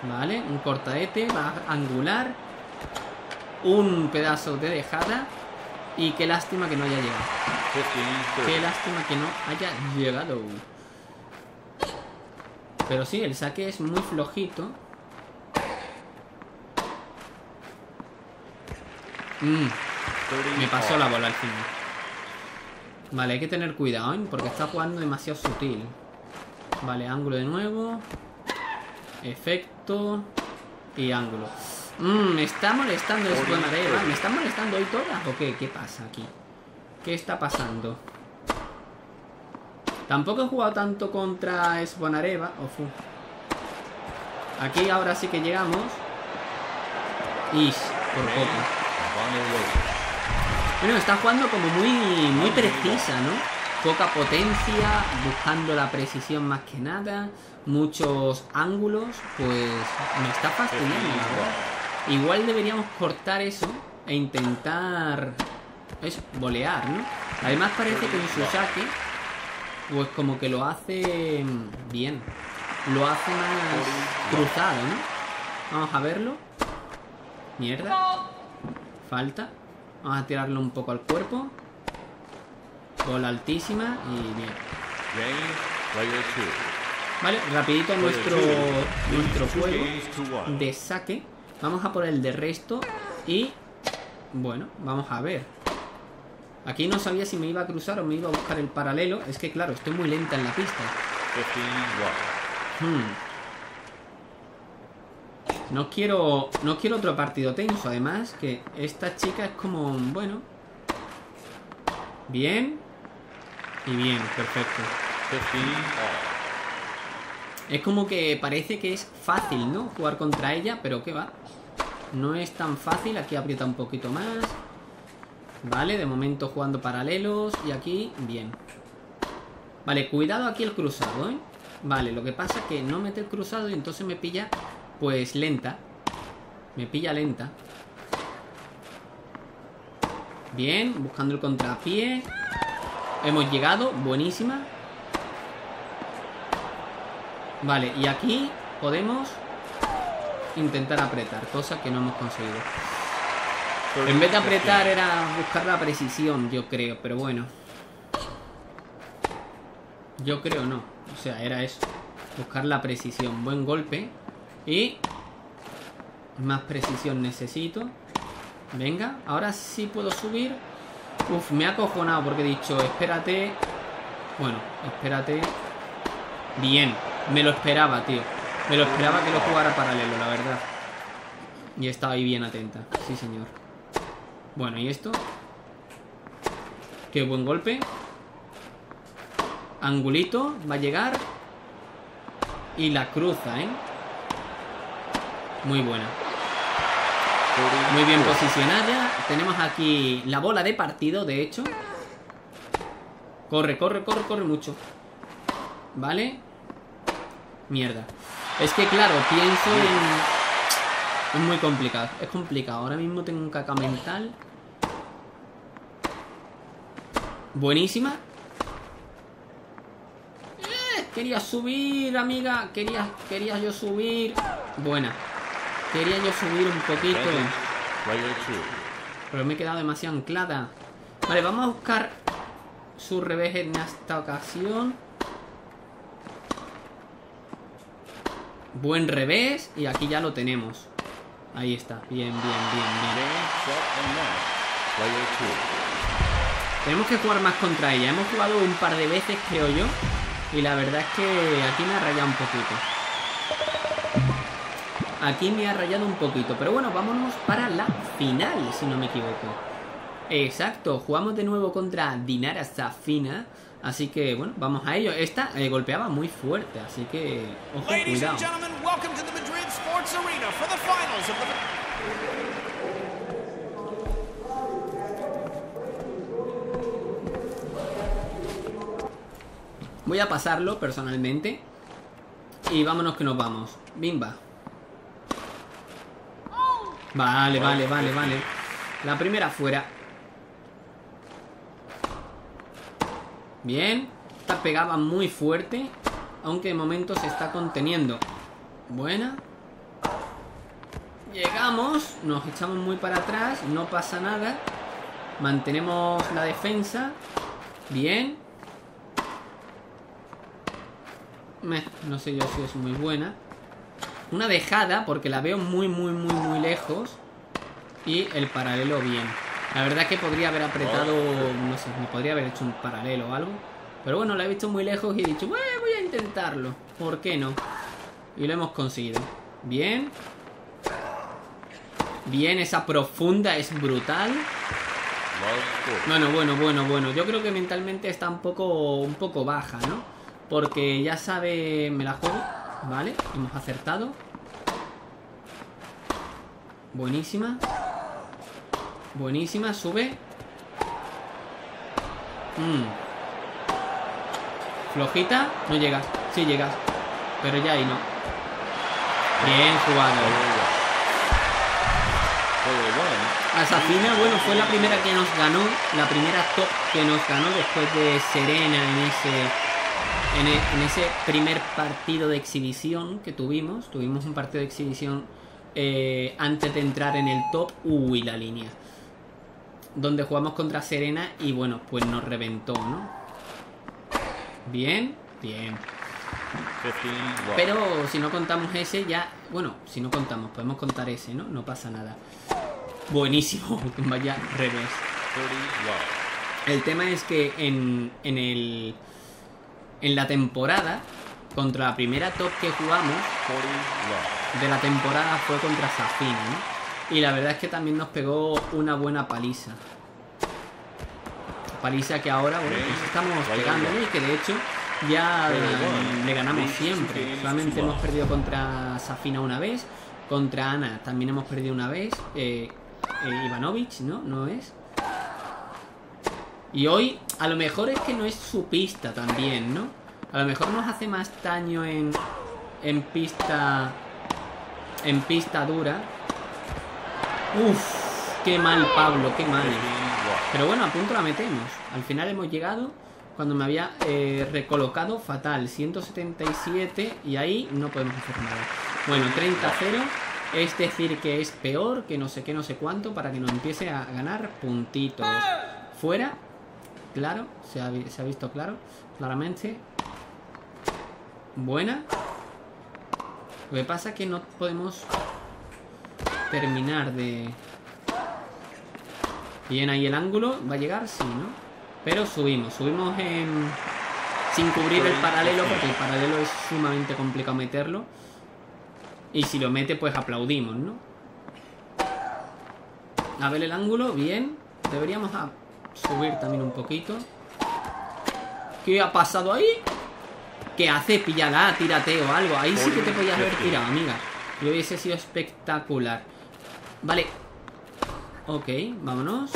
Vale, un cortaete, va a angular. Un pedazo de dejada. Y qué lástima que no haya llegado. 15 Qué 30. lástima que no haya llegado. Pero sí, el saque es muy flojito. Mm, 30 me pasó la bola al final. Vale, hay que tener cuidado, ¿eh? Porque está jugando demasiado sutil. Vale, ángulo de nuevo. Efecto. Y ángulo. Mmm, me está molestando es buena arena. ¿Me está molestando hoy todas? ¿O qué? ¿Qué pasa aquí? ¿Qué está pasando? Tampoco he jugado tanto contra Svonareva. Ofu. Aquí ahora sí que llegamos. Ish, por poco. Bueno, está jugando como muy, muy precisa, ¿no? Poca potencia, buscando la precisión más que nada, muchos ángulos, pues me está fastidiando, verdad. Igual deberíamos cortar eso e intentar es volear, ¿no? Además parece que en su saque, pues como que lo hace bien, lo hace más cruzado, ¿no? Vamos a verlo. Mierda. Falta. Vamos a tirarlo un poco al cuerpo. Bola altísima y bien. Vale, rapidito nuestro, nuestro juego de saque. Vamos a por el de resto y... Bueno, vamos a ver. Aquí no sabía si me iba a cruzar o me iba a buscar el paralelo. Es que claro, estoy muy lenta en la pista. 15 love. Hmm. No quiero. No quiero otro partido tenso. Además, que esta chica es como. Bueno. Bien. Y bien, perfecto. 15 all. Es como que parece que es fácil, ¿no? Jugar contra ella, pero ¿qué va? No es tan fácil. Aquí aprieta un poquito más. Vale, de momento jugando paralelos. Y aquí, bien. Vale, cuidado aquí el cruzado, ¿eh? Vale, lo que pasa es que no mete el cruzado y entonces me pilla, pues, lenta. Me pilla lenta. Bien, buscando el contrapié. Hemos llegado, buenísima. Vale, y aquí podemos intentar apretar, cosa que no hemos conseguido. En vez de apretar era buscar la precisión, yo creo, pero bueno. Yo creo no. O sea, era eso. Buscar la precisión. Buen golpe. Y... Más precisión necesito. Venga, ahora sí puedo subir. Uf, me ha acojonado porque he dicho, espérate. Bueno, espérate. Bien, me lo esperaba, tío. Me lo esperaba que lo jugara paralelo, la verdad. Y estaba ahí bien atenta. Sí, señor. Bueno, ¿y esto? Qué buen golpe. Angulito, va a llegar. Y la cruza, ¿eh? Muy buena. Muy bien posicionada. Tenemos aquí la bola de partido, de hecho. Corre, corre, corre, corre mucho. ¿Vale? Mierda. Es que claro, pienso en... Es muy complicado. Es complicado. Ahora mismo tengo un caca mental. Buenísima. Eh, quería subir, amiga. Quería, quería yo subir. Buena. Quería yo subir un poquito. Pero me he quedado demasiado anclada. Vale, vamos a buscar su revés en esta ocasión. Buen revés. Y aquí ya lo tenemos. Ahí está. Bien, bien, bien, bien. Tenemos que jugar más contra ella. Hemos jugado un par de veces, creo yo. Y la verdad es que aquí me ha rayado un poquito. Aquí me ha rayado un poquito. Pero bueno, vámonos para la final, si no me equivoco. Exacto, jugamos de nuevo contra Dinara Safina. Así que bueno, vamos a ello. Esta eh, golpeaba muy fuerte, así que ojo, Ladies cuidado. and gentlemen, welcome to the Madrid Sports Arena for the finals of the. Voy a pasarlo personalmente. Y vámonos que nos vamos. Bimba. Vale, vale, vale, vale. La primera fuera. Bien. Esta pegaba muy fuerte. Aunque de momento se está conteniendo. Buena. Llegamos. Nos echamos muy para atrás. No pasa nada. Mantenemos la defensa. Bien. Meh, no sé yo si es muy buena. Una dejada, porque la veo muy, muy, muy, muy lejos. Y el paralelo bien. La verdad que podría haber apretado, no sé, me podría haber hecho un paralelo o algo. Pero bueno, la he visto muy lejos y he dicho, "Bueno, voy a intentarlo. ¿Por qué no? Y lo hemos conseguido. Bien. Bien, esa profunda es brutal. Bueno, bueno, bueno, bueno. Yo creo que mentalmente está un poco, un poco baja, ¿no? Porque ya sabe, me la juego, ¿vale? Hemos acertado. Buenísima. Buenísima, sube. Mm. Flojita, no llega. Sí llega. Pero ya ahí no. Bien jugado. Player one. Player one. A Safina, bueno, fue la primera que nos ganó, la primera top que nos ganó después de Serena en ese, en, e- en ese primer partido de exhibición que tuvimos. Tuvimos un partido de exhibición eh, antes de entrar en el top. Uy, la línea. Donde jugamos contra Serena y bueno, pues nos reventó, ¿no? Bien, bien. 15 love. Pero si no contamos ese, ya. Bueno, si no contamos, podemos contar ese, ¿no? No pasa nada. Buenísimo, vaya revés. 30 love. El tema es que en, en el. En la temporada, contra la primera top que jugamos 40 love. De la temporada fue contra Safina, ¿no? Y la verdad es que también nos pegó una buena paliza. Paliza que ahora, bueno, pues estamos pegando y que de hecho ya le ganamos siempre. Solamente hemos perdido contra Safina una vez, contra Ana también hemos perdido una vez. Eh, eh, Ivanovic, ¿no? ¿No es? Y hoy, a lo mejor es que no es su pista también, ¿no? A lo mejor nos hace más daño en, en pista... En pista dura. Uf, qué mal Pablo, qué mal. Pero bueno, a punto la metemos. Al final hemos llegado cuando me había eh, recolocado fatal. 177 y ahí no podemos hacer nada. Bueno, 30-0. Es decir que es peor que no sé qué, no sé cuánto para que nos empiece a ganar puntitos. Fuera. Claro, se ha, se ha visto claro. Claramente. Buena. Lo que pasa es que no podemos terminar de... Bien ahí el ángulo. ¿Va a llegar? Sí, ¿no? Pero subimos. Subimos en... Sin cubrir el paralelo porque el paralelo es sumamente complicado meterlo. Y si lo mete, pues aplaudimos, ¿no? A ver el ángulo, bien. Deberíamos subir también un poquito. ¿Qué ha pasado ahí? ¿Qué hace? Píllala, tírate o algo. Ahí sí que te podías haber tirado, amiga. Y hubiese sido espectacular. Vale. Ok, vámonos.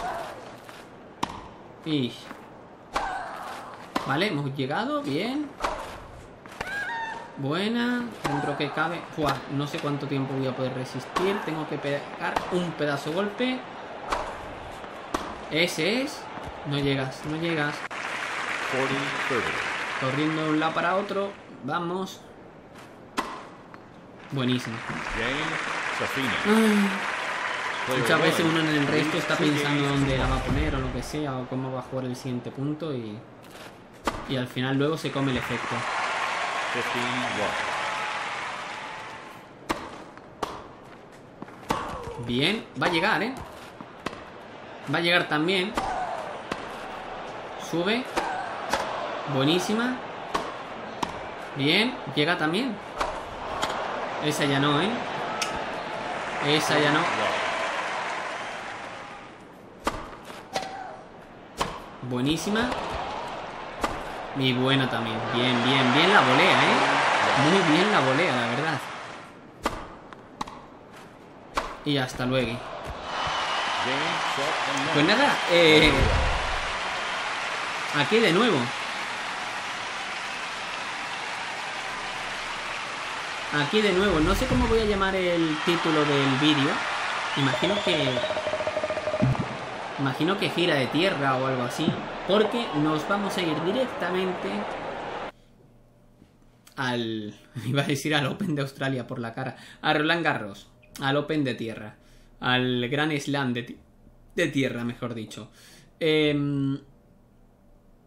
Y... Vale, hemos llegado, bien. Buena, dentro que cabe. Fua, no sé cuánto tiempo voy a poder resistir. Tengo que pegar un pedazo de golpe. Ese es. No llegas, no llegas. 40 30. Corriendo de un lado para otro. Vamos. Buenísimo. Ay, Player Muchas veces uno en el resto está pensando dónde la va a poner o lo que sea, o cómo va a jugar el siguiente punto y. Y al final luego se come el efecto. 15 1. Bien, va a llegar, ¿eh? Va a llegar también. Sube. Buenísima. Bien, llega también. Esa ya no, ¿eh? Esa ya no. Buenísima. Y buena también. Bien, bien, bien la volea, ¿eh? Muy bien la volea, la verdad. Y hasta luego. Pues nada, eh, aquí de nuevo. Aquí de nuevo. No sé cómo voy a llamar el título del vídeo. Imagino que... Imagino que gira de tierra o algo así. Porque nos vamos a ir directamente al... Iba a decir al Open de Australia por la cara. A Roland Garros. Al Open de tierra. Al Gran Slam de, de tierra, mejor dicho. Em,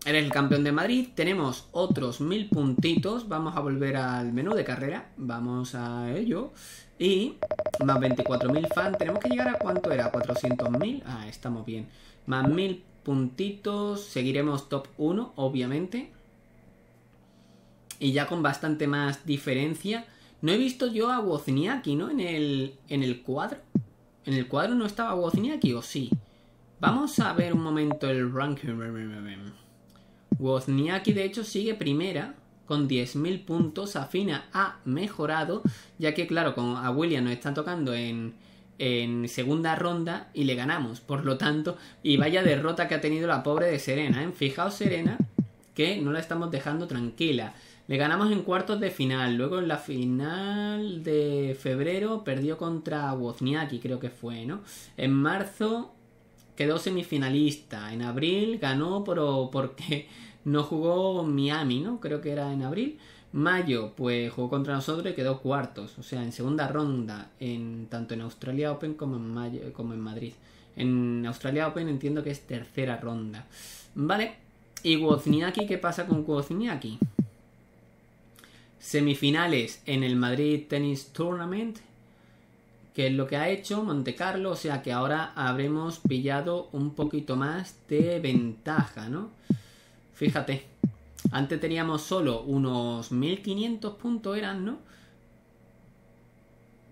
Eres el campeón de Madrid. Tenemos otros mil puntitos. Vamos a volver al menú de carrera. Vamos a ello. Y más 24.000 fans. Tenemos que llegar a cuánto era? 400.000. Ah, estamos bien. Más mil puntitos. Seguiremos top 1, obviamente. Y ya con bastante más diferencia. No he visto yo a Wozniacki, ¿no? En el, en el cuadro. ¿En el cuadro no estaba Wozniacki o sí? Vamos a ver un momento el ranking. Wozniacki de hecho sigue primera con 10.000 puntos. Afina ha mejorado, ya que claro, con a William nos está tocando en, en segunda ronda y le ganamos. Por lo tanto, y vaya derrota que ha tenido la pobre de Serena. ¿eh? Fijaos Serena que no la estamos dejando tranquila. Le ganamos en cuartos de final. Luego en la final de febrero perdió contra Wozniacki, creo que fue, ¿no? En marzo quedó semifinalista. En abril ganó por, porque no jugó Miami, ¿no? Creo que era en abril. Mayo, pues jugó contra nosotros y quedó cuartos. O sea, en segunda ronda, en tanto en Australia Open como en, Mayo, como en Madrid. En Australia Open entiendo que es tercera ronda. Vale. ¿Y Wozniacki qué pasa con Wozniacki? Semifinales en el Madrid Tennis Tournament que es lo que ha hecho Monte Carlo, o sea que ahora habremos pillado un poquito más de ventaja, ¿no? Fíjate, antes teníamos solo unos 1500 puntos, eran, ¿no?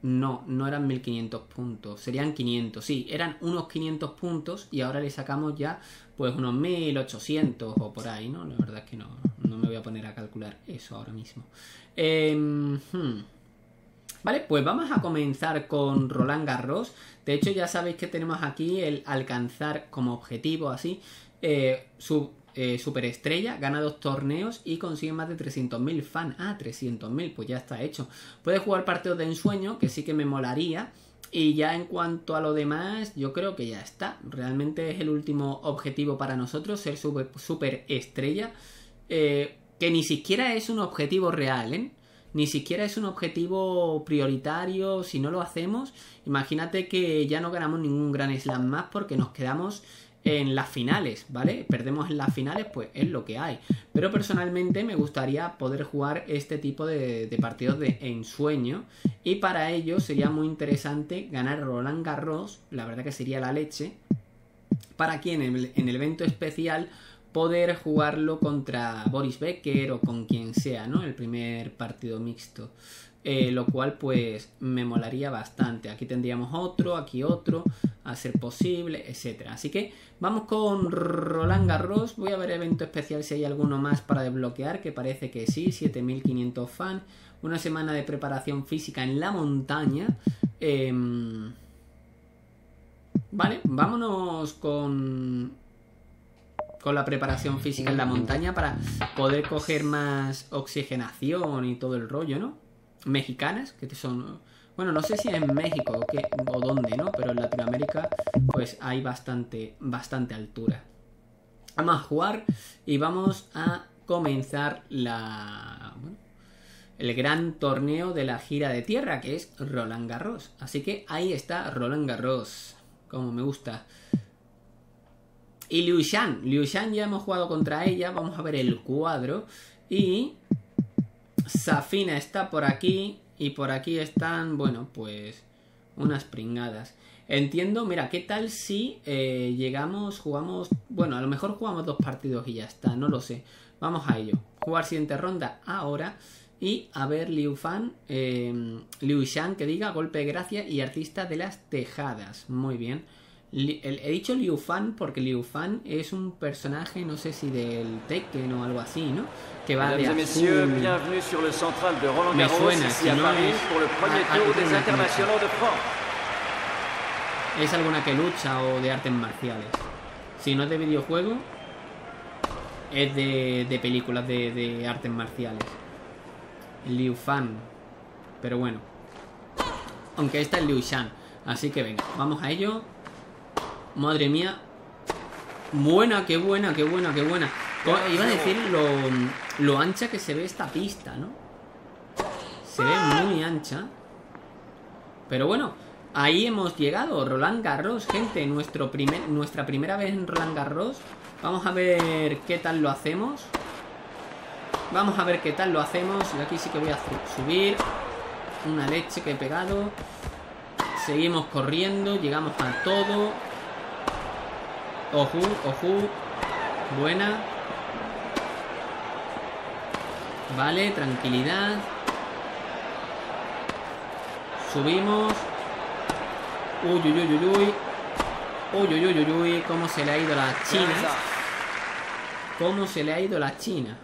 No, no eran 1500 puntos, serían 500, sí, eran unos 500 puntos y ahora le sacamos ya pues unos 1800 o por ahí, ¿no? La verdad es que no, no me voy a poner a calcular eso ahora mismo. Em, hmm. Vale, pues vamos a comenzar con Roland Garros. De hecho, ya sabéis que tenemos aquí el alcanzar como objetivo así. eh, eh, superestrella, gana dos torneos y consigue más de 300.000 fan. Ah, 300.000, pues ya está hecho. Puede jugar partidos de ensueño, que sí que me molaría. Y ya en cuanto a lo demás, yo creo que ya está. Realmente es el último objetivo para nosotros, ser super, superestrella. Eh, que ni siquiera es un objetivo real, ¿eh? Ni siquiera es un objetivo prioritario si no lo hacemos. Imagínate que ya no ganamos ningún gran slam más porque nos quedamos en las finales, ¿vale? Perdemos en las finales, pues es lo que hay. Pero personalmente me gustaría poder jugar este tipo de, partidos de ensueño. Y para ello sería muy interesante ganar Roland Garros, la verdad que sería la leche. Para quien en el, en el evento especial poder jugarlo contra Boris Becker o con quien sea, ¿no? El primer partido mixto. Eh, lo cual pues me molaría bastante. Aquí tendríamos otro, aquí otro, a ser posible, etcétera. Así que vamos con Roland Garros. Voy a ver evento especial si hay alguno más para desbloquear, que parece que sí, 7500 fans. Una semana de preparación física en la montaña. Em, vale, vámonos con con la preparación física en la montaña para poder coger más oxigenación y todo el rollo, ¿no? Mexicanas, que son... Bueno, no sé si en México o, qué, dónde, ¿no? Pero en Latinoamérica pues hay bastante, bastante altura. Vamos a jugar y vamos a comenzar la... el gran torneo de la gira de tierra, que es Roland Garros. Así que ahí está Roland Garros, como me gusta. Y Liu Shan. Liu Shan ya hemos jugado contra ella. Vamos a ver el cuadro. Y Safina está por aquí. Y por aquí están, bueno, pues unas pringadas. Entiendo, mira, ¿qué tal si eh, llegamos, jugamos... Bueno, a lo mejor jugamos dos partidos y ya está, no lo sé. Vamos a ello. Jugar siguiente ronda ahora. Y a ver Liu Fan, eh, Liu Shan que diga golpe de gracia y artista de las tejadas. Muy bien. He dicho Liu Fan porque Liu Fan es un personaje, no sé si del Tekken o algo así, ¿no? Que va de azul. Me suena, si no es Es alguna que lucha o de artes marciales. Si no es de videojuego, es de, de películas de, de artes marciales. Liu Fan. Pero bueno. Aunque esta es Liu Shan. Así que venga, vamos a ello. Madre mía. Buena, qué buena, qué buena, qué buena. Iba a decir lo, ancha que se ve esta pista, ¿no? Se ve muy ancha. Pero bueno, ahí hemos llegado. Roland Garros, gente. Nuestro primer, nuestra primera vez en Roland Garros. Vamos a ver qué tal lo hacemos. Vamos a ver qué tal lo hacemos. Y aquí sí que voy a subir. Una leche que he pegado. Seguimos corriendo. Llegamos a todo. Ojo, ojo. Buena. Vale, tranquilidad. Subimos. Uy, uy, uy, uy, uy. Uy, uy, uy, uy, uy. ¿Cómo se le ha ido la China? ¿Cómo se le ha ido la China?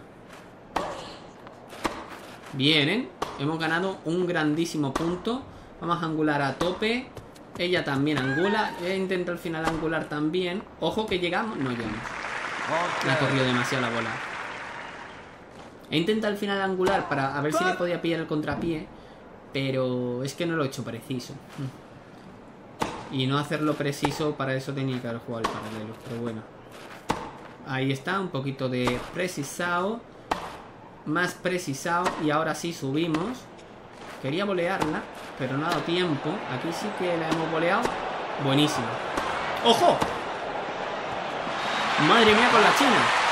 Bien, ¿eh? Hemos ganado un grandísimo punto. Vamos a angular a tope. Ella también angula. Ella intenta al final angular también. Ojo que llegamos. No llegamos. Le ha corrido demasiado la bola. He intentado al final angular para ver si le podía pillar el contrapié. Pero es que no lo he hecho preciso. Y no hacerlo preciso, para eso tenía que haber jugado el paralelo. Pero bueno. Ahí está, un poquito de precisado. Más precisado. Y ahora sí subimos. Quería bolearla, pero no ha dado tiempo. Aquí sí que la hemos boleado. Buenísimo. ¡Ojo! Madre mía con la china.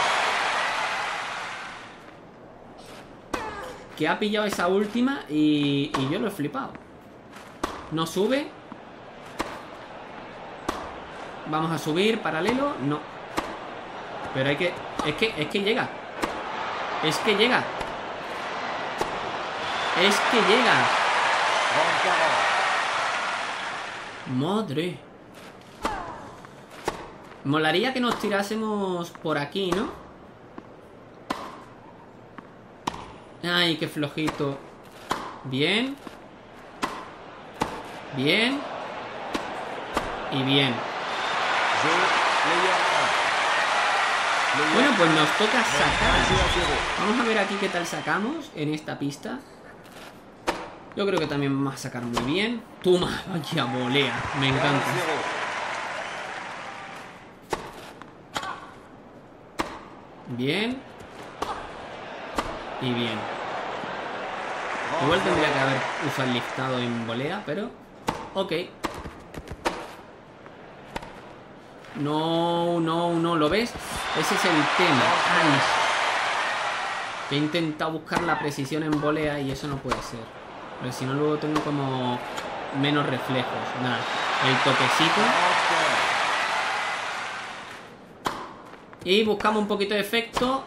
Que ha pillado esa última y, y yo lo he flipado. No sube. Vamos a subir paralelo. No. Pero hay que... Es que, es que llega. Es que llega. Es que llega. Madre. Molaría que nos tirásemos por aquí, ¿no? Ay, qué flojito. Bien. Bien. Y bien. Bueno, pues nos toca sacar. 1 à 0. Vamos a ver aquí qué tal sacamos en esta pista. Yo creo que también vamos a sacar muy bien. Toma, vaya volea. Me 1 à encanta. 0. Bien. Y bien. Igual tendría que haber usado el listado en volea, pero... Ok. No, no, no, ¿lo ves? Ese es el tema. He intentado buscar la precisión en volea y eso no puede ser. Porque si no luego tengo como menos reflejos. Nada. El toquecito. Y buscamos un poquito de efecto.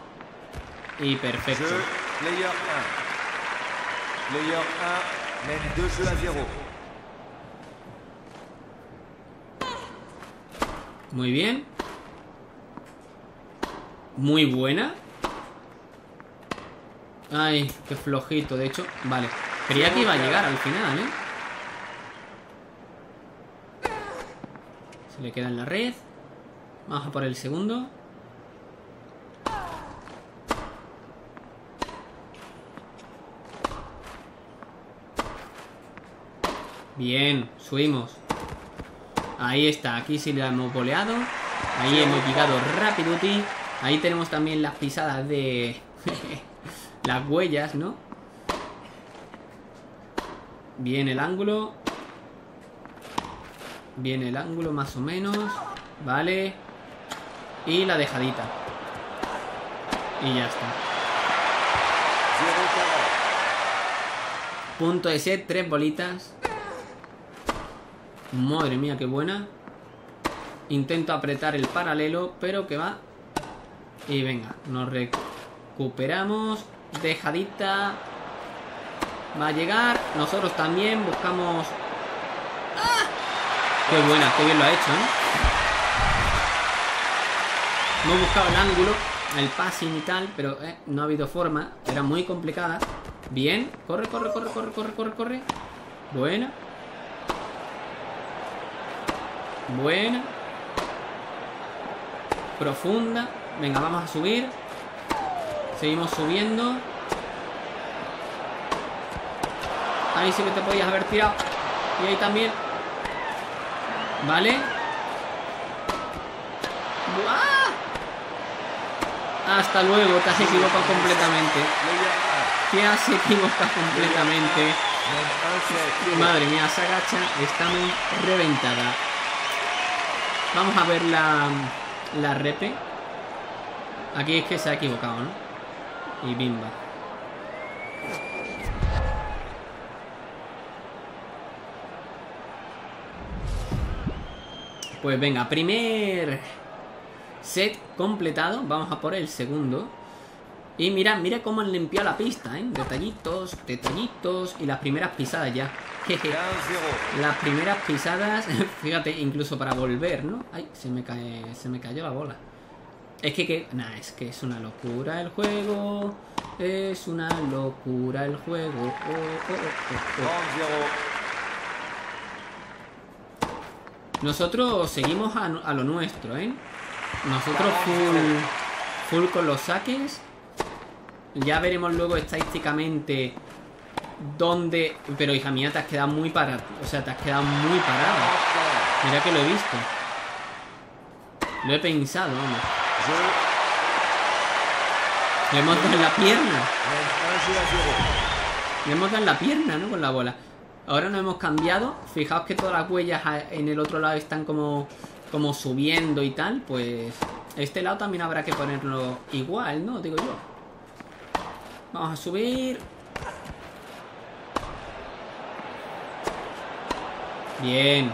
Y perfecto. Player 1. Player 1 mène 2 jeux à 0. Muy bien. Muy buena. Ay, qué flojito. De hecho, vale. Creía que iba a llegar al final, ¿eh? Se le queda en la red. Vamos a por el segundo. Bien, subimos. Ahí está, aquí sí le hemos boleado. Ahí hemos llegado rapiduti. Ahí tenemos también las pisadas de... las huellas, ¿no? Bien el ángulo. Bien el ángulo más o menos. Vale. Y la dejadita. Y ya está. 0 Punto de set, tres bolitas. Madre mía, qué buena. Intento apretar el paralelo, pero que va. Y venga, nos recuperamos. Dejadita. Va a llegar. Nosotros también buscamos. ¡Ah! Qué buena, qué bien lo ha hecho, ¿eh? Hemos buscado el ángulo, el passing y tal, pero eh, no ha habido forma. Era muy complicada. Bien. Corre, corre, corre, corre, corre, corre, corre. Buena. Buena. Profunda. Venga, vamos a subir. Seguimos subiendo. Ahí sí que te podías haber tirado. Y ahí también. Vale. ¡Buah! Hasta luego, te has equivocado completamente. Te has equivocado completamente. Mène 1 set. Madre mía, esa gacha está muy reventada. Vamos a ver la, la repe. Aquí es que se ha equivocado, ¿no? Y bimba. Pues venga, primer set completado. Vamos a por el segundo. Y mira, mira cómo han limpiado la pista, ¿eh? Detallitos, detallitos y las primeras pisadas ya. Jeje. 1 0. Las primeras pisadas, fíjate, incluso para volver, ¿no? Ay, se me cae, se me cayó la bola. Es que, que, nah, es que es una locura el juego. Es una locura el juego. Oh, oh, oh, 30. 0. Nosotros seguimos a, a lo nuestro, ¿eh? Nosotros full, full con los saques. Ya veremos luego estadísticamente dónde... Pero hija mía, te has quedado muy parado. O sea, te has quedado muy parado. Mira que lo he visto. Lo he pensado, vamos. Le hemos dado en la pierna. mène 1 jeu à 0. Le hemos dado en la pierna, ¿no? Con la bola. Ahora nos hemos cambiado. Fijaos que todas las huellas en el otro lado están como, como subiendo y tal. Pues este lado también habrá que ponerlo igual, ¿no? Digo yo. Vamos a subir. Bien.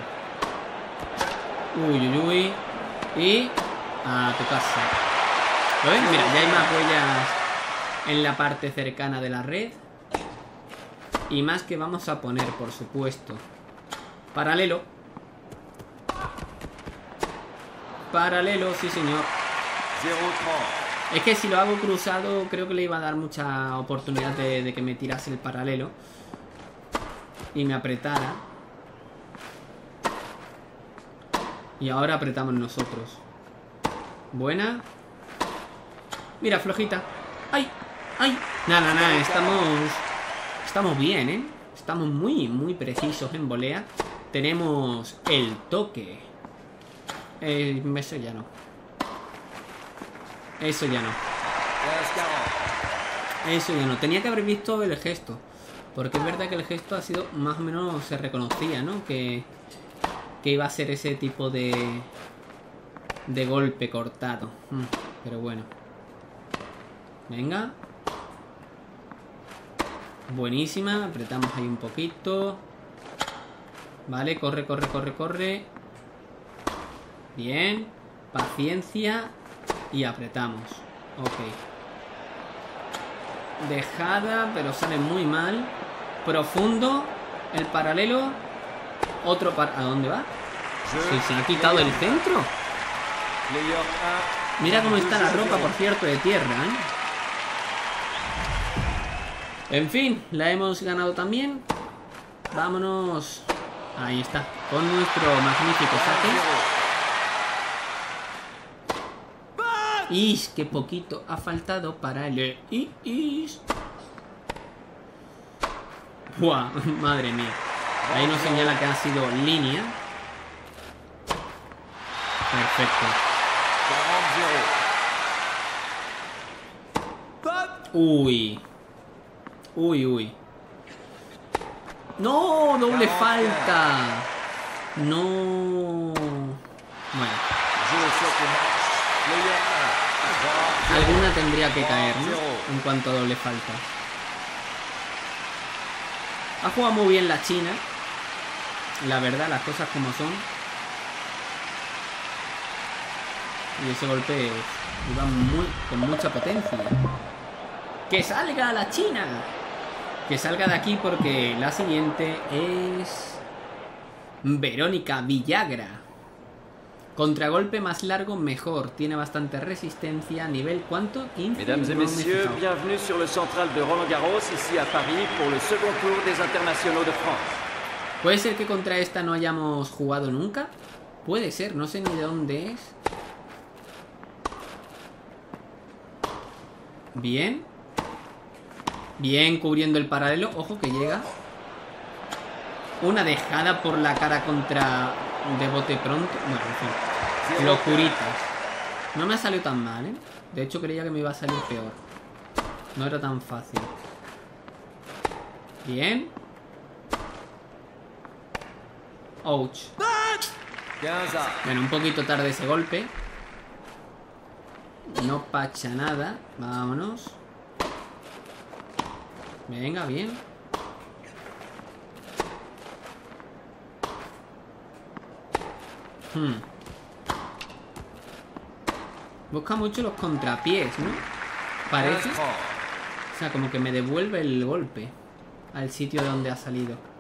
Uy, uy, uy. Y a tu casa. ¿Lo ves? Mira, ya hay más huellas en la parte cercana de la red. Y más que vamos a poner, por supuesto. Paralelo. Paralelo, sí señor. 0 30. Es que si lo hago cruzado, creo que le iba a dar mucha oportunidad de, de que me tirase el paralelo. Y me apretara. Y ahora apretamos nosotros. Buena. Mira, flojita. ¡Ay! ¡Ay! Nada, nada, estamos... Estamos bien, ¿eh? Estamos muy, muy precisos en volea. Tenemos el toque. Eh, eso ya no. Eso ya no. 15-40. Eso ya no. Tenía que haber visto el gesto. Porque es verdad que el gesto ha sido más o menos se reconocía, ¿no? Que, que iba a ser ese tipo de de golpe cortado. Mm, Pero bueno. Venga. Buenísima. Apretamos ahí un poquito. Vale, corre, corre, corre, corre. Bien. Paciencia. Y apretamos. Ok. Dejada, pero sale muy mal. Profundo. El paralelo. Otro par... ¿A dónde va? Se ha quitado el centro. Player 1. Mira cómo está la ropa, por cierto, de tierra, ¿eh? En fin, la hemos ganado también. Vámonos. Ahí está. Con nuestro magnífico saque. Is, qué poquito ha faltado para el Is. Buah, madre mía. Ahí nos señala que ha sido línea. Perfecto. 40-0. Uy. Uy, uy. No, doble falta. No. Bueno, Jeu au siècle match. Player 1. alguna tendría que caer, ¿no? En cuanto a doble falta. Ha jugado muy bien la China. La verdad, las cosas como son. Y ese golpe iba muy, con mucha potencia. ¡Que salga la China! Que salga de aquí porque la siguiente es... Verónica Villagra. Contragolpe más largo, mejor. Tiene bastante resistencia. ¿Nivel cuánto? 15. Mesdames et messieurs, bienvenue sur le central de Roland Garros, ici à Paris, pour le second tour des internationaux de France. ¿Puede ser que contra esta no hayamos jugado nunca? Puede ser, no sé ni de dónde es. Bien. Bien, cubriendo el paralelo. Ojo que llega. Una dejada por la cara contra de bote pronto. Bueno, en fin. Locuritas. No me ha salido tan mal, ¿eh? De hecho, creía que me iba a salir peor. No era tan fácil. Bien. Ouch. 15 à. Bueno, un poquito tarde ese golpe. No pacha nada. Vámonos. Venga, bien. Hmm. Busca mucho los contrapiés, ¿no? Parece. 15-30. O sea, como que me devuelve el golpe al sitio de donde ha salido.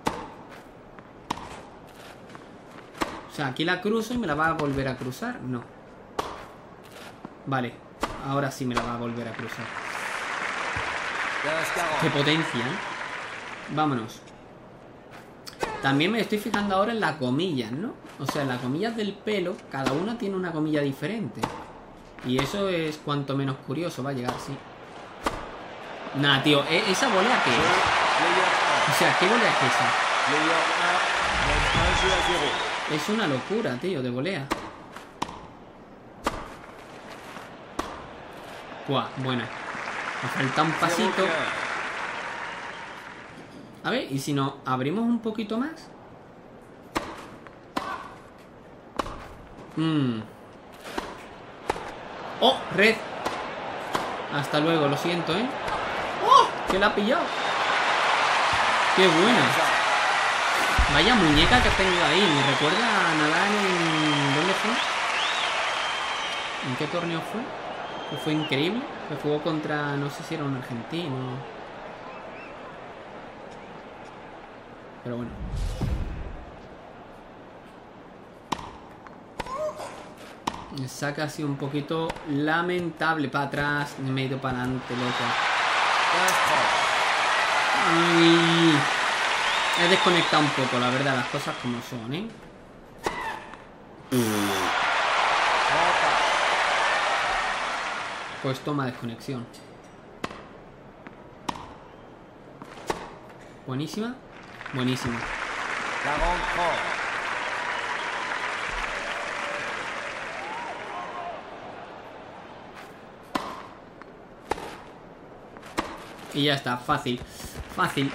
O sea, aquí la cruzo y me la va a volver a cruzar. No. Vale. Ahora sí me la va a volver a cruzar. 15-40. Qué potencia, ¿eh? Vámonos. También me estoy fijando ahora en las comillas, ¿no? O sea, las comillas del pelo, cada una tiene una comilla diferente. Y eso es cuanto menos curioso. Va a llegar, sí. Nah, tío, ¿e- ¿esa volea qué es? O sea, ¿qué volea es esa? 1. Player 1. Mène un jeu à 0. Es una locura, tío, de volea. Buah, buena. Me falta un pasito. 0-15. A ver, ¿y si nos abrimos un poquito más? Mmm. ¡Oh! Red. Hasta luego, lo siento, ¿eh? ¡Oh! Que la ha pillado. ¡Qué buena! Vaya muñeca que tengo ahí. Me recuerda a Nadal en... ¿Dónde fue? ¿En qué torneo fue? Que fue increíble. Que jugó contra... No sé si era un argentino. Pero bueno. Me saca así un poquito lamentable. Para atrás, me he ido para adelante, loco. 15-30. Ay. He desconectado un poco, la verdad, las cosas como son, ¿eh? 30 à. Pues toma desconexión. Buenísima. Buenísima. 40-30. Y ya está, fácil. Fácil.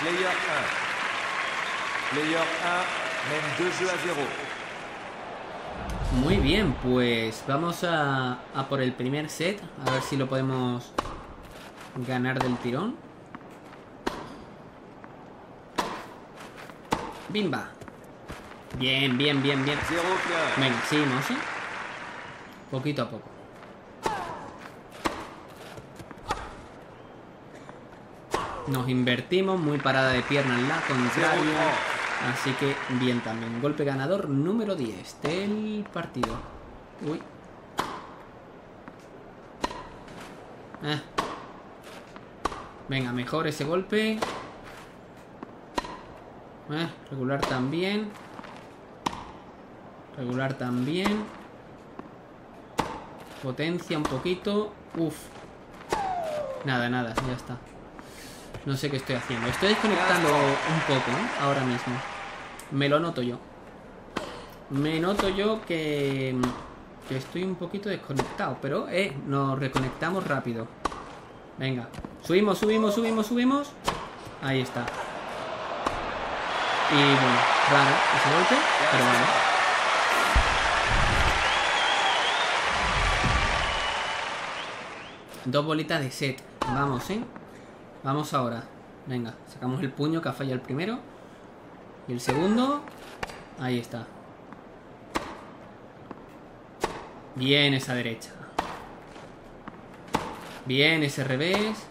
Player 1. Player 1 mène 2 jeux à 0. Muy bien, pues vamos a, a por el primer set. A ver si lo podemos ganar del tirón. Bimba. Bien, bien, bien, bien. 0 15. Venga, seguimos, ¿eh? Poquito a poco. Nos invertimos, muy parada de pierna en la contraria. Así que bien también. Golpe ganador número 10 del partido. Uy. Ah. Venga, mejor ese golpe. Eh, regular también. Regular también. Potencia un poquito. Uf. Nada, nada, ya está. No sé qué estoy haciendo. Estoy desconectando un poco, ¿eh? Ahora mismo. Me lo noto yo. Me noto yo que, que estoy un poquito desconectado. Pero, eh, nos reconectamos rápido. Venga. Subimos, subimos, subimos, subimos. Ahí está. Y bueno, raro ese golpe, pero vale. Dos bolitas de set. Vamos, ¿eh? Vamos ahora. Venga, sacamos el puño que ha fallado el primero. Y el segundo. Ahí está. Bien esa derecha. Bien ese revés.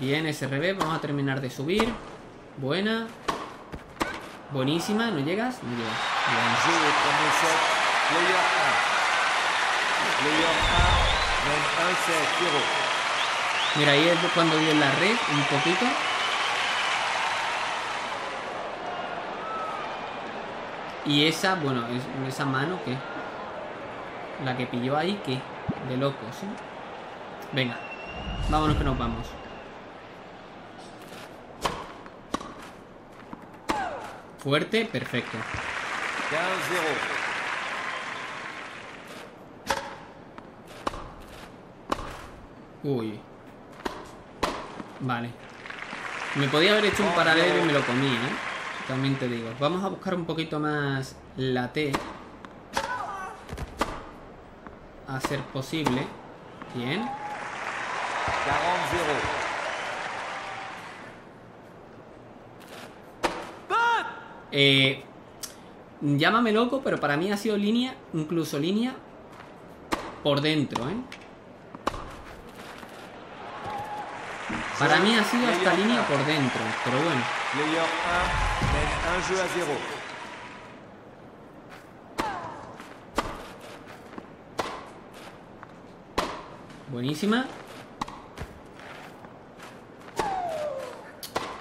Bien ese revés. Vamos a terminar de subir. Buena. Buenísima. ¿No llegas? No llegas. Bien. Mira, ahí es cuando dio en la red un poquito. Y esa, bueno, es- esa mano que la que pilló ahí, que de locos, ¿eh? Venga, vámonos que nos vamos. Fuerte, perfecto. 15 0. Uy. Vale. Me podía haber hecho un paralelo y me lo comí, ¿eh? También te digo. Vamos a buscar un poquito más la T. A ser posible. Bien. 40 0. Eh, llámame loco, pero para mí ha sido línea, incluso línea por dentro, ¿eh? Para mí ha sido hasta línea por dentro, pero bueno. Player 1 mène 1 jeu à 0. Buenísima.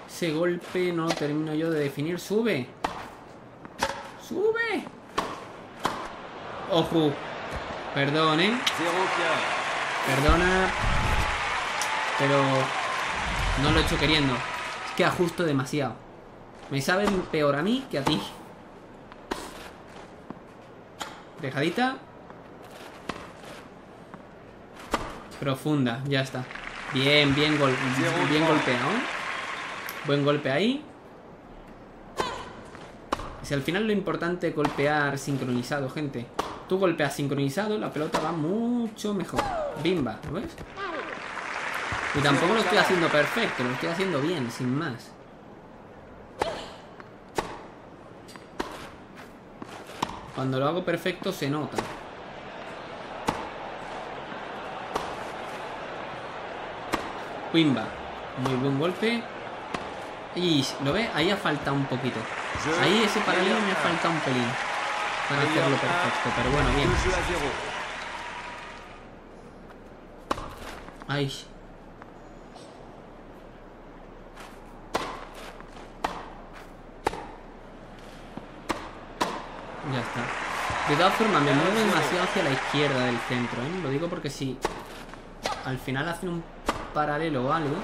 Ese golpe no lo termino yo de definir. ¡Sube! ¡Sube! ¡Ojo! Perdón, ¿eh? 0 15. Perdona. Pero no lo he hecho queriendo. Es que ajusto demasiado. Me sabe peor a mí que a ti. Dejadita. Profunda, ya está. Bien, bien, gol bien golpeado. Buen golpe ahí. Si al final lo importante es golpear sincronizado, gente. Tú golpeas sincronizado, la pelota va mucho mejor. Bimba, ¿lo ves? Y tampoco lo estoy haciendo perfecto, lo estoy haciendo bien, sin más. Cuando lo hago perfecto se nota. Wimba. Muy buen golpe. Y lo ve, ahí ha faltado un poquito. Ahí ese paralelo me ha faltado un pelín. Para hacerlo perfecto, pero bueno, bien. 2 jeux à 0. Ay. Ya está. De todas formas, me muevo demasiado hacia la izquierda del centro, ¿eh? Lo digo porque si al final hacen un paralelo o algo,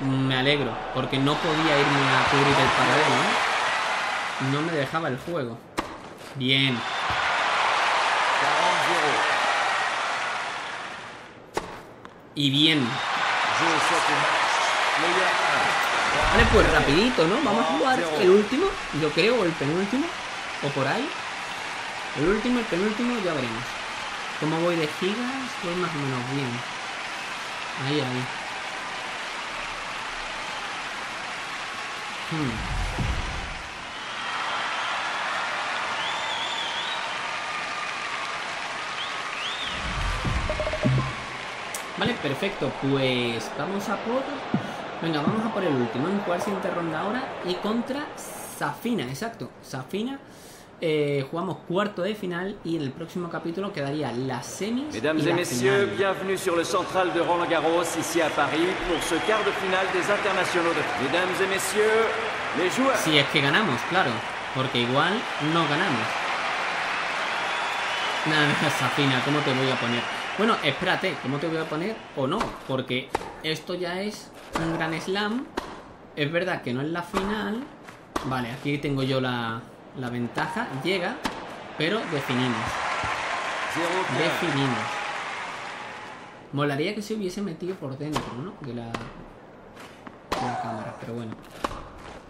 me alegro, porque no podía irme a cubrir el paralelo, ¿eh? No me dejaba el juego. Bien. 40-0. Y bien. Jeu 7 match. Player 1. Vale, pues rapidito, ¿no? Vamos a jugar el último, yo creo, o el penúltimo, o por ahí. El último, el penúltimo, ya veremos. ¿Cómo voy de gigas? Voy más o menos bien. Ahí, ahí. Hmm. Vale, perfecto. Pues vamos a por... Venga, vamos a por el último. En cuál siguiente ronda ahora. Y contra Safina, exacto. Safina. Eh, jugamos cuarto de final y en el próximo capítulo quedaría las semis Mesdames y et la messieurs, final. bienvenue sur le central de Roland Garros, ici à Paris, pour ce quart de finale des internationaux de... Mesdames et messieurs, les joueurs. Si es que ganamos, claro. Porque igual no ganamos. Nada, Safina, ¿cómo te voy a poner? Bueno, espérate, ¿cómo te voy a poner o no? Porque esto ya es un gran slam. Es verdad que no es la final. Vale, aquí tengo yo la, la ventaja. Llega, pero definimos. 0-15. Definimos. Molaría que se hubiese metido por dentro, ¿no? De la, de la cámara, pero bueno.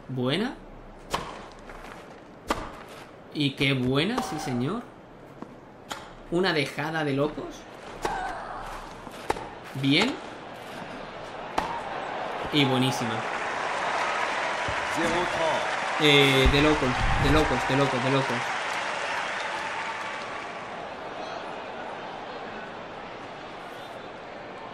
Buena. Y qué buena, sí señor. Una dejada de locos. Bien. Y buenísima. 0-30. Eh, de locos, de locos, de locos, de locos.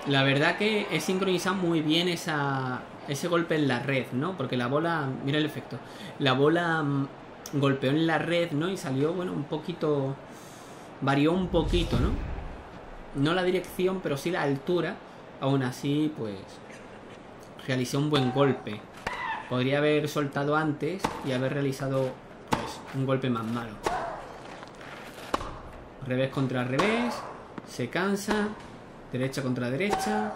La verdad que he sincronizado muy bien esa, ese golpe en la red, ¿no? Porque la bola, mira el efecto, la bola mm, golpeó en la red, ¿no? Y salió, bueno, un poquito, varió un poquito, ¿no? No la dirección, pero sí la altura. Aún así, pues, realicé un buen golpe. Podría haber soltado antes y haber realizado pues, un golpe más malo. Revés contra revés. Se cansa. Derecha contra derecha.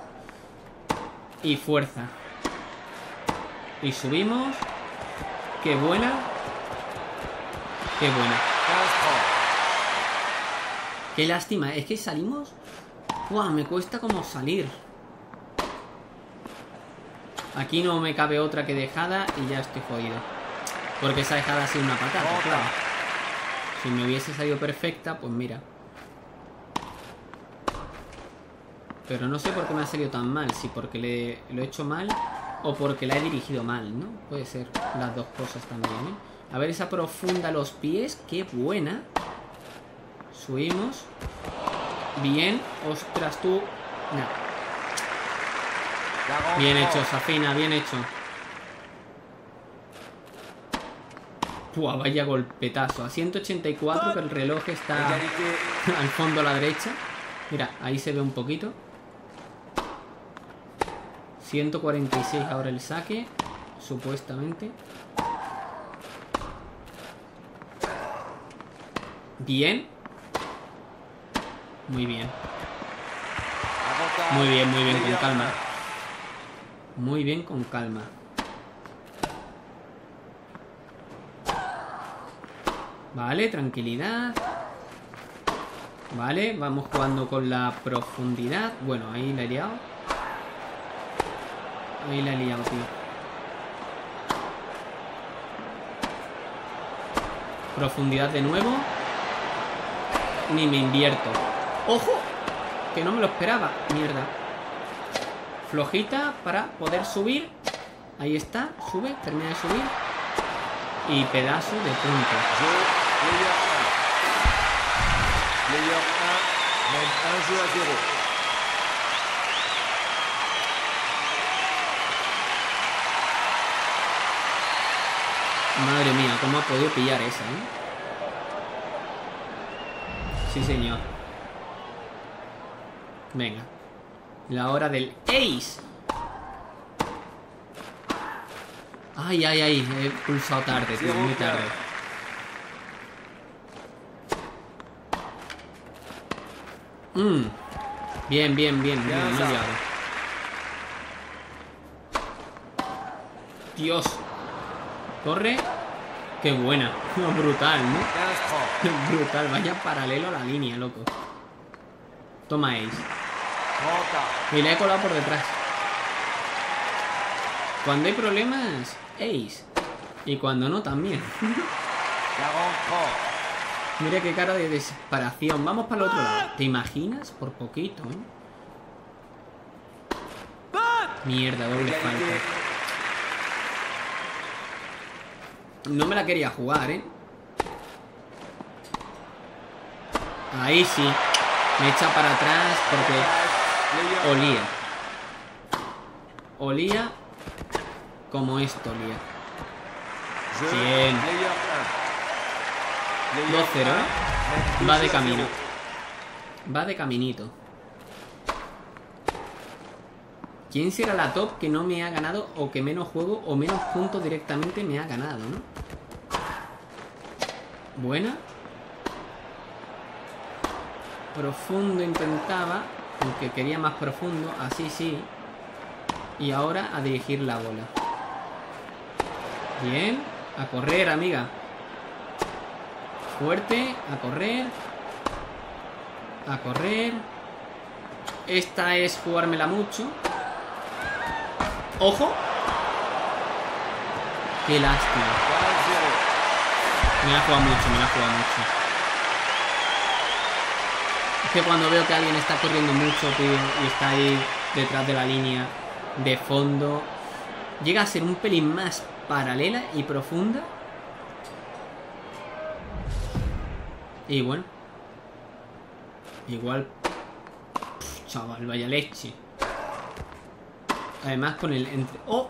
Y fuerza. Y subimos. Qué buena. Qué buena. 15-30. Qué lástima. Es que salimos... ¡Buah! Me cuesta como salir. Aquí no me cabe otra que dejada y ya estoy jodido. Porque esa dejada ha sido una patata, claro. Si me hubiese salido perfecta, pues mira. Pero no sé por qué me ha salido tan mal. Si porque le, lo he hecho mal o porque la he dirigido mal, ¿no? Puede ser las dos cosas también, ¿eh? A ver esa profunda a los pies. ¡Qué buena! Subimos. Bien. Ostras, tú. Nah. 40 Bien hecho, Safina, bien hecho. Pua, vaya golpetazo. A 184, que el reloj está al fondo a la derecha. Mira, ahí se ve un poquito. 146 ahora el saque, supuestamente. Bien. Muy bien. Muy bien, muy bien, con calma. Muy bien, con calma. Vale, tranquilidad. Vale, vamos jugando con la profundidad. Bueno, ahí la he liado. Ahí la he liado, tío. Profundidad de nuevo. Ni me invierto. ¡Ojo! Que no me lo esperaba. Mierda. Flojita para poder subir. Ahí está. Sube. Termina de subir. Y pedazo de punto. Jeu, player 1. Player 1 mène un jeu à 0. Madre mía, ¿cómo ha podido pillar esa, eh? Sí, señor. Venga. La hora del ace. Ay, ay, ay. He pulsado tarde, tío. Muy tarde. Mm. Bien, bien, bien. bien. Dios. Corre. Qué buena. Brutal, ¿no? Brutal. Vaya paralelo a la línea, loco. Toma Ace. 30. Y le he colado por detrás. Cuando hay problemas, Ace. Y cuando no, también. 40-30. Mira qué cara de desesperación. Vamos para el otro lado. ¿Te imaginas? Por poquito, ¿eh? Mierda, doble falta. No me la quería jugar, ¿eh? Ahí sí. Me echa para atrás porque olía. Olía como esto olía. Bien. Player 1. 2-0, ¿eh? Va de camino. Va de caminito. ¿Quién será la top que no me ha ganado o que menos juego o menos puntos directamente me ha ganado, no? Buena. Profundo intentaba, aunque quería más profundo, así sí. Y ahora a dirigir la bola. Bien, a correr, amiga. Fuerte, a correr. A correr. Esta es jugármela mucho. ¡Ojo! ¡Qué lástima! 15-0. Me la ha jugado mucho, me la ha jugado mucho. Cuando veo que alguien está corriendo mucho, tío, y está ahí detrás de la línea de fondo, llega a ser un pelín más paralela y profunda. Y bueno. Igual. Pff, chaval, vaya leche. Además con el entre. ¡Oh!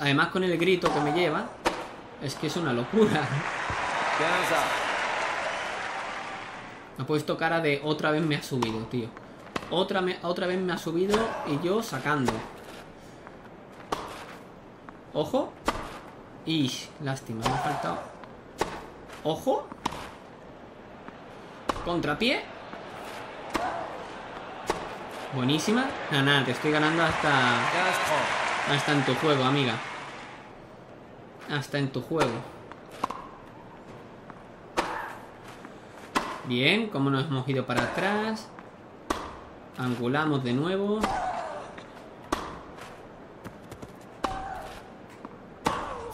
Además con el grito que me lleva. Es que es una locura. 15 Ha puesto cara de otra vez me ha subido, tío. Otra, me- otra vez me ha subido y yo sacando. Ojo. Y lástima, me ha faltado. Ojo. Contrapié. Buenísima. Nada, nada, te estoy ganando hasta, 15-30. hasta en tu juego, amiga. Hasta en tu juego. Bien, como nos hemos ido para atrás. Angulamos de nuevo.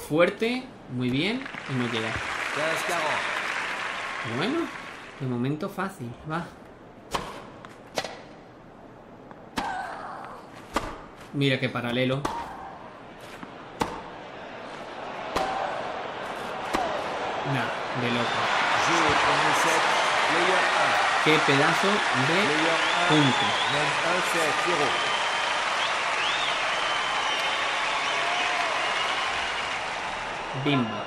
Fuerte, muy bien. Y no llega. 15-40. Bueno, de momento fácil, va. Mira qué paralelo. Nah, de loco. Jeu au premier set. Player 1. Qué pedazo de Player 1. punto. Même 1 set. 0. Bimba.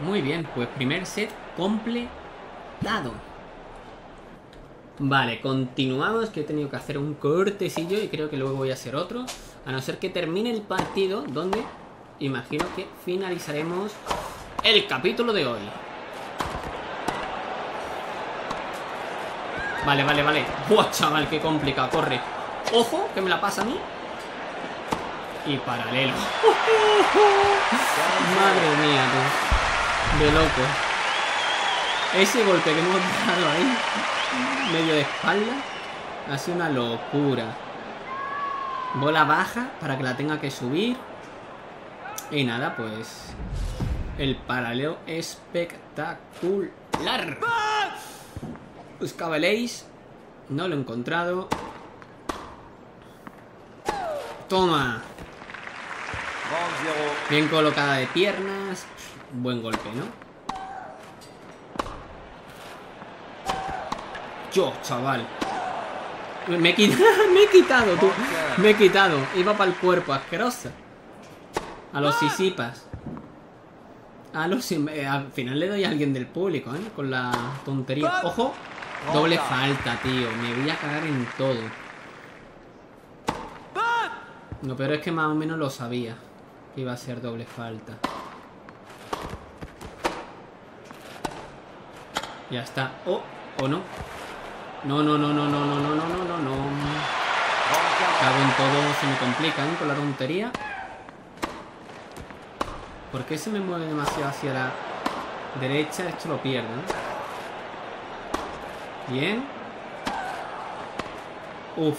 Muy bien, pues primer set completado. Vale, continuamos, que he tenido que hacer un cortecillo y creo que luego voy a hacer otro. A no ser que termine el partido, donde imagino que finalizaremos el capítulo de hoy. Vale, vale, vale. ¡Buah, chaval! ¡Qué complicado! Corre. Ojo, que me la pasa a mí. Y paralelo. Madre mía, tú. De loco. Ese golpe que hemos dado ahí, medio de espalda, ha sido una locura. Bola baja para que la tenga que subir. Y nada, pues. El paralelo espectacular. Buscaba el ace. No lo he encontrado. Toma. 30-0. Bien colocada de piernas. Buen golpe, ¿no? Yo, chaval. Me he, quitado, me he quitado, tú. Me he quitado. Iba para el cuerpo, asquerosa. A los sisipas. A los... Eh, al final le doy a alguien del público, ¿eh? Con la tontería. ¡Ojo! Doble falta, tío. Me voy a cagar en todo. Lo peor es que más o menos lo sabía. Que iba a ser doble falta. Ya está. ¿O oh, o no? No, no, no, no, no, no, no, no, no, no, no. Cago en todo, se me complican ¿eh? con la tontería. ¿Por qué se me mueve demasiado hacia la derecha? Esto lo pierdo. Bien. Uf.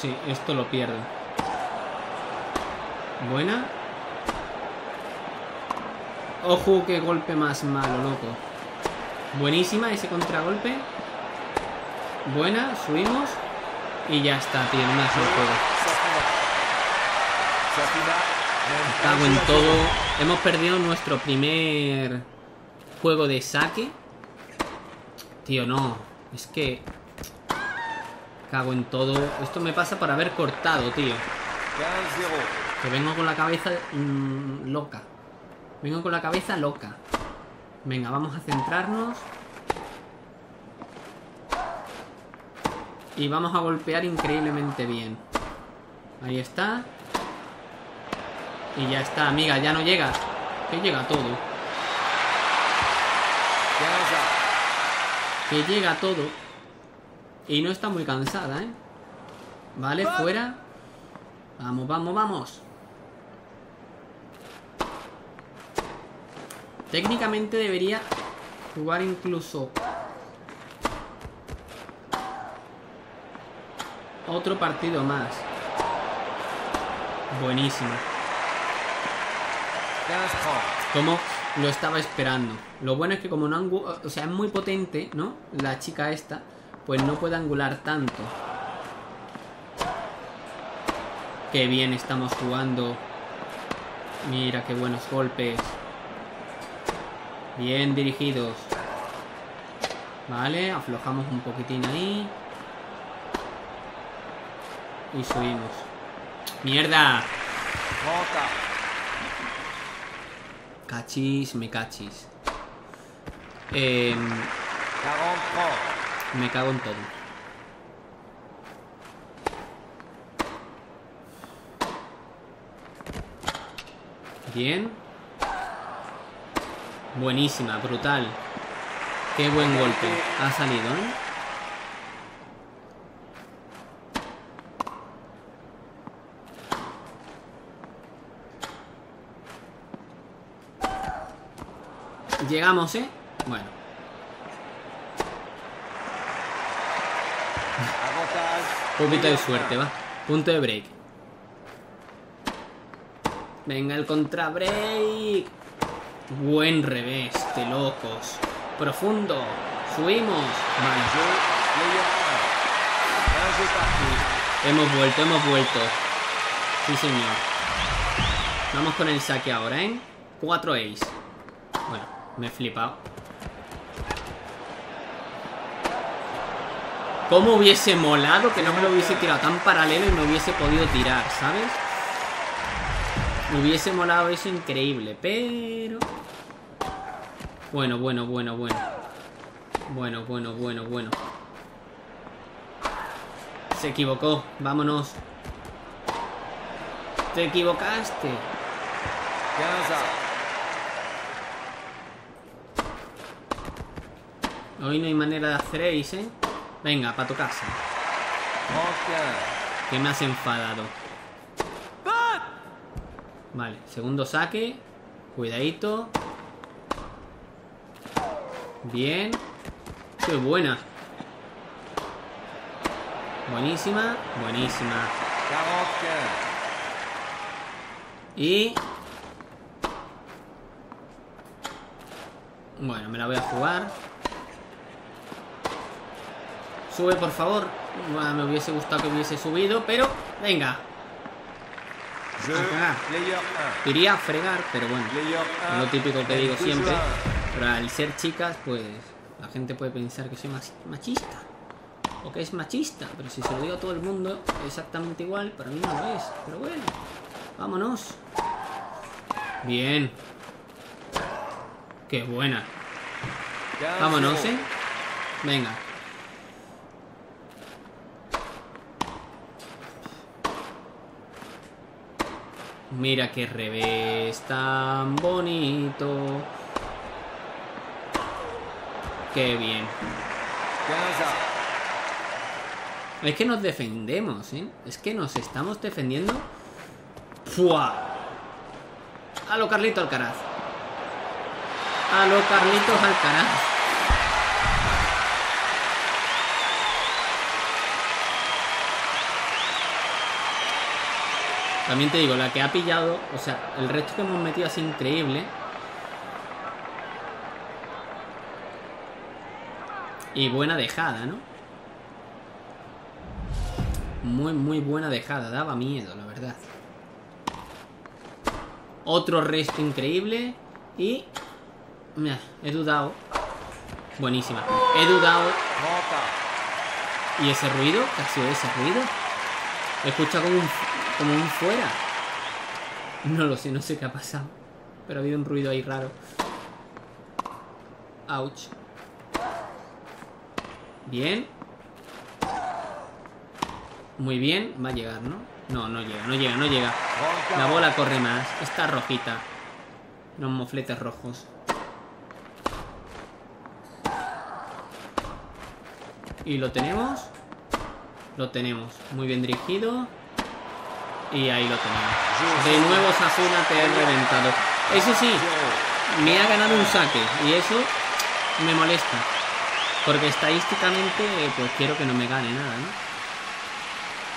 Sí, esto lo pierdo. Buena. Ojo, qué golpe más malo, loco. Buenísima ese contragolpe. Buena, subimos. Y ya está, hace el juego. Cago en todo. Hemos perdido nuestro primer juego de saque. Tío, no. Es que... Cago en todo. Esto me pasa por haber cortado, tío. 15-0. Que vengo con la cabeza mm, loca. Vengo con la cabeza loca. Venga, vamos a centrarnos. Y vamos a golpear increíblemente bien. Ahí está. Y ya está, amiga, ya no llegas. Que llega todo. 15 Que llega todo. Y no está muy cansada, ¿eh? Vale, fuera. Vamos, vamos, vamos. Técnicamente debería jugar incluso otro partido más. Buenísimo. 15-30. Como lo estaba esperando. Lo bueno es que como no angu- o sea, es muy potente, ¿no? La chica esta, pues no puede angular tanto. Qué bien estamos jugando. Mira qué buenos golpes. Bien dirigidos. Vale, aflojamos un poquitín ahí. Y subimos. ¡Mierda! 30. Cachis, me cachis. 40-30. me cago en todo. Bien. Buenísima, brutal. Qué buen golpe. Ha salido, ¿eh? Llegamos, ¿eh? Bueno. Un poquito de suerte, va. Punto de break. Venga el contra break. Buen revés, de locos. Profundo. Subimos. Vale. Jeu. Player 1. Un jeu parti. Hemos vuelto, hemos vuelto. Sí, señor. Vamos con el saque ahora, ¿eh? 4 ace. Me he flipado. ¿Cómo hubiese molado que no me lo hubiese tirado tan paralelo y me hubiese podido tirar, ¿sabes? Me hubiese molado eso increíble, pero... Bueno, bueno, bueno, bueno. Bueno, bueno, bueno, bueno. Se equivocó. Vámonos. Te equivocaste. Hoy no hay manera de hacer ace, ¿eh? Venga, para tu casa. 31. Que me has enfadado. Vale, segundo saque. Cuidadito. Bien. Qué buena. Buenísima, buenísima. 45. Y... Bueno, me la voy a jugar. Sube, por favor. Bueno, me hubiese gustado que hubiese subido, pero... Venga. Jeu. Ah. Player 1. Iría a fregar, pero bueno. 1. Lo típico que digo siempre. Pero al ser chicas, pues... La gente puede pensar que soy mach- machista. O que es machista. Pero si se lo digo a todo el mundo exactamente igual, para mí no lo es. Pero bueno. Vámonos. Bien. Qué buena. 15 Vámonos. ¿eh? Venga. Mira qué revés tan bonito. Qué bien. 15 à Es que nos defendemos, ¿eh? Es que nos estamos defendiendo. ¡Fua! A lo Carlito Alcaraz. A lo Carlitos Alcaraz. También te digo, la que ha pillado, o sea, el resto que hemos metido es increíble. Y buena dejada, ¿no? Muy, muy buena dejada. Daba miedo, la verdad. Otro resto increíble. Y... Mira, he dudado. Buenísima. He dudado. 30 ¿Y ese ruido? ¿Qué ha sido ese ruido? He escuchado como un, como un fuera. No lo sé, no sé qué ha pasado. Pero ha habido un ruido ahí raro. Ouch. Bien. Muy bien. Va a llegar, ¿no? No, no llega, no llega, no llega. 30 La bola corre más. Está rojita. Los mofletes rojos. Y lo tenemos. Lo tenemos. Muy bien dirigido. Y ahí lo tenemos. De nuevo Sasuna te he reventado. Eso sí, me ha ganado un saque. Y eso me molesta. Porque estadísticamente, pues quiero que no me gane nada, ¿no?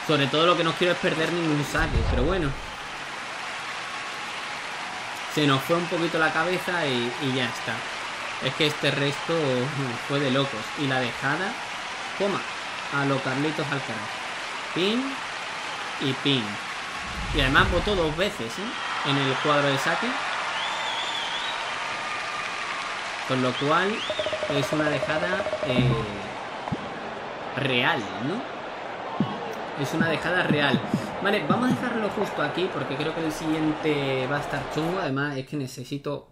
Sobre todo lo que no quiero es perder ningún saque. Pero bueno. Se nos fue un poquito la cabeza y, y ya está. Es que este resto fue de locos. Y la dejada, toma, a lo Carlitos Alcaraz. Pin y pin. Y además votó dos veces ¿eh? en el cuadro de saque. Con lo cual es una dejada eh, real, ¿no? Es una dejada real. Vale, vamos a dejarlo justo aquí porque creo que el siguiente va a estar chungo. Además es que necesito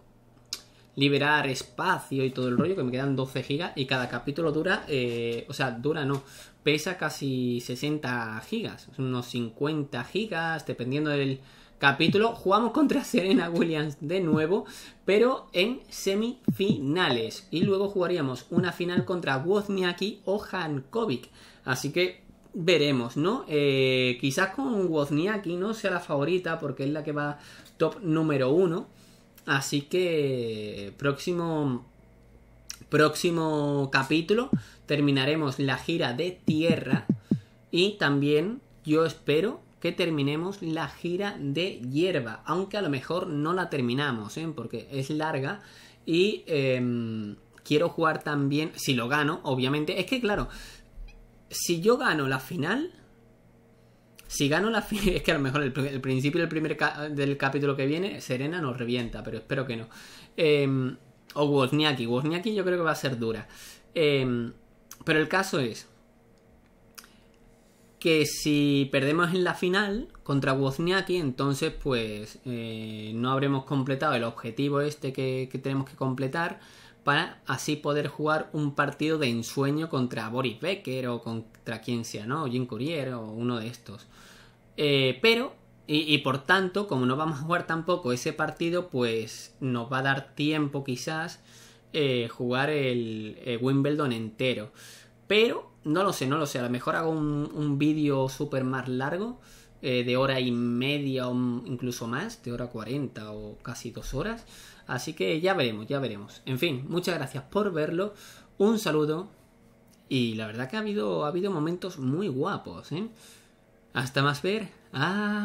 liberar espacio y todo el rollo, que me quedan 12 gigas y cada capítulo dura, eh, o sea, dura no, pesa casi 60 gigas, unos 50 gigas, dependiendo del capítulo. Jugamos contra Serena Williams de nuevo, pero en semifinales. Y luego jugaríamos una final contra Wozniacki o Hankovic. Así que veremos, ¿no? Eh, quizás con Wozniacki no sea la favorita porque es la que va top número uno. Así que próximo próximo capítulo terminaremos la gira de tierra y también yo espero que terminemos la gira de hierba, aunque a lo mejor no la terminamos, ¿eh? porque es larga y eh, quiero jugar también, si lo gano, obviamente, es que claro, si yo gano la final, si gano la final, es que a lo mejor el, principio del primer del capítulo que viene, Serena nos revienta, pero espero que no. Eh, o Wozniacki, Wozniacki yo creo que va a ser dura. Eh, pero el caso es que si perdemos en la final contra Wozniacki, entonces pues eh, no habremos completado el objetivo este que, tenemos que completar para así poder jugar un partido de ensueño contra Boris Becker o contra quien sea, ¿no? Jim Courier o uno de estos. Eh, pero, y, por tanto, como no vamos a jugar tampoco ese partido, pues nos va a dar tiempo quizás eh, jugar el, el Wimbledon entero. Pero no lo sé, no lo sé. A lo mejor hago un, vídeo súper más largo, eh, de hora y media o incluso más, de hora 40 o casi dos horas. Así que ya veremos, ya veremos. En fin, muchas gracias por verlo. Un saludo. Y la verdad que ha habido, ha habido momentos muy guapos, ¿eh? Hasta más ver. Adiós.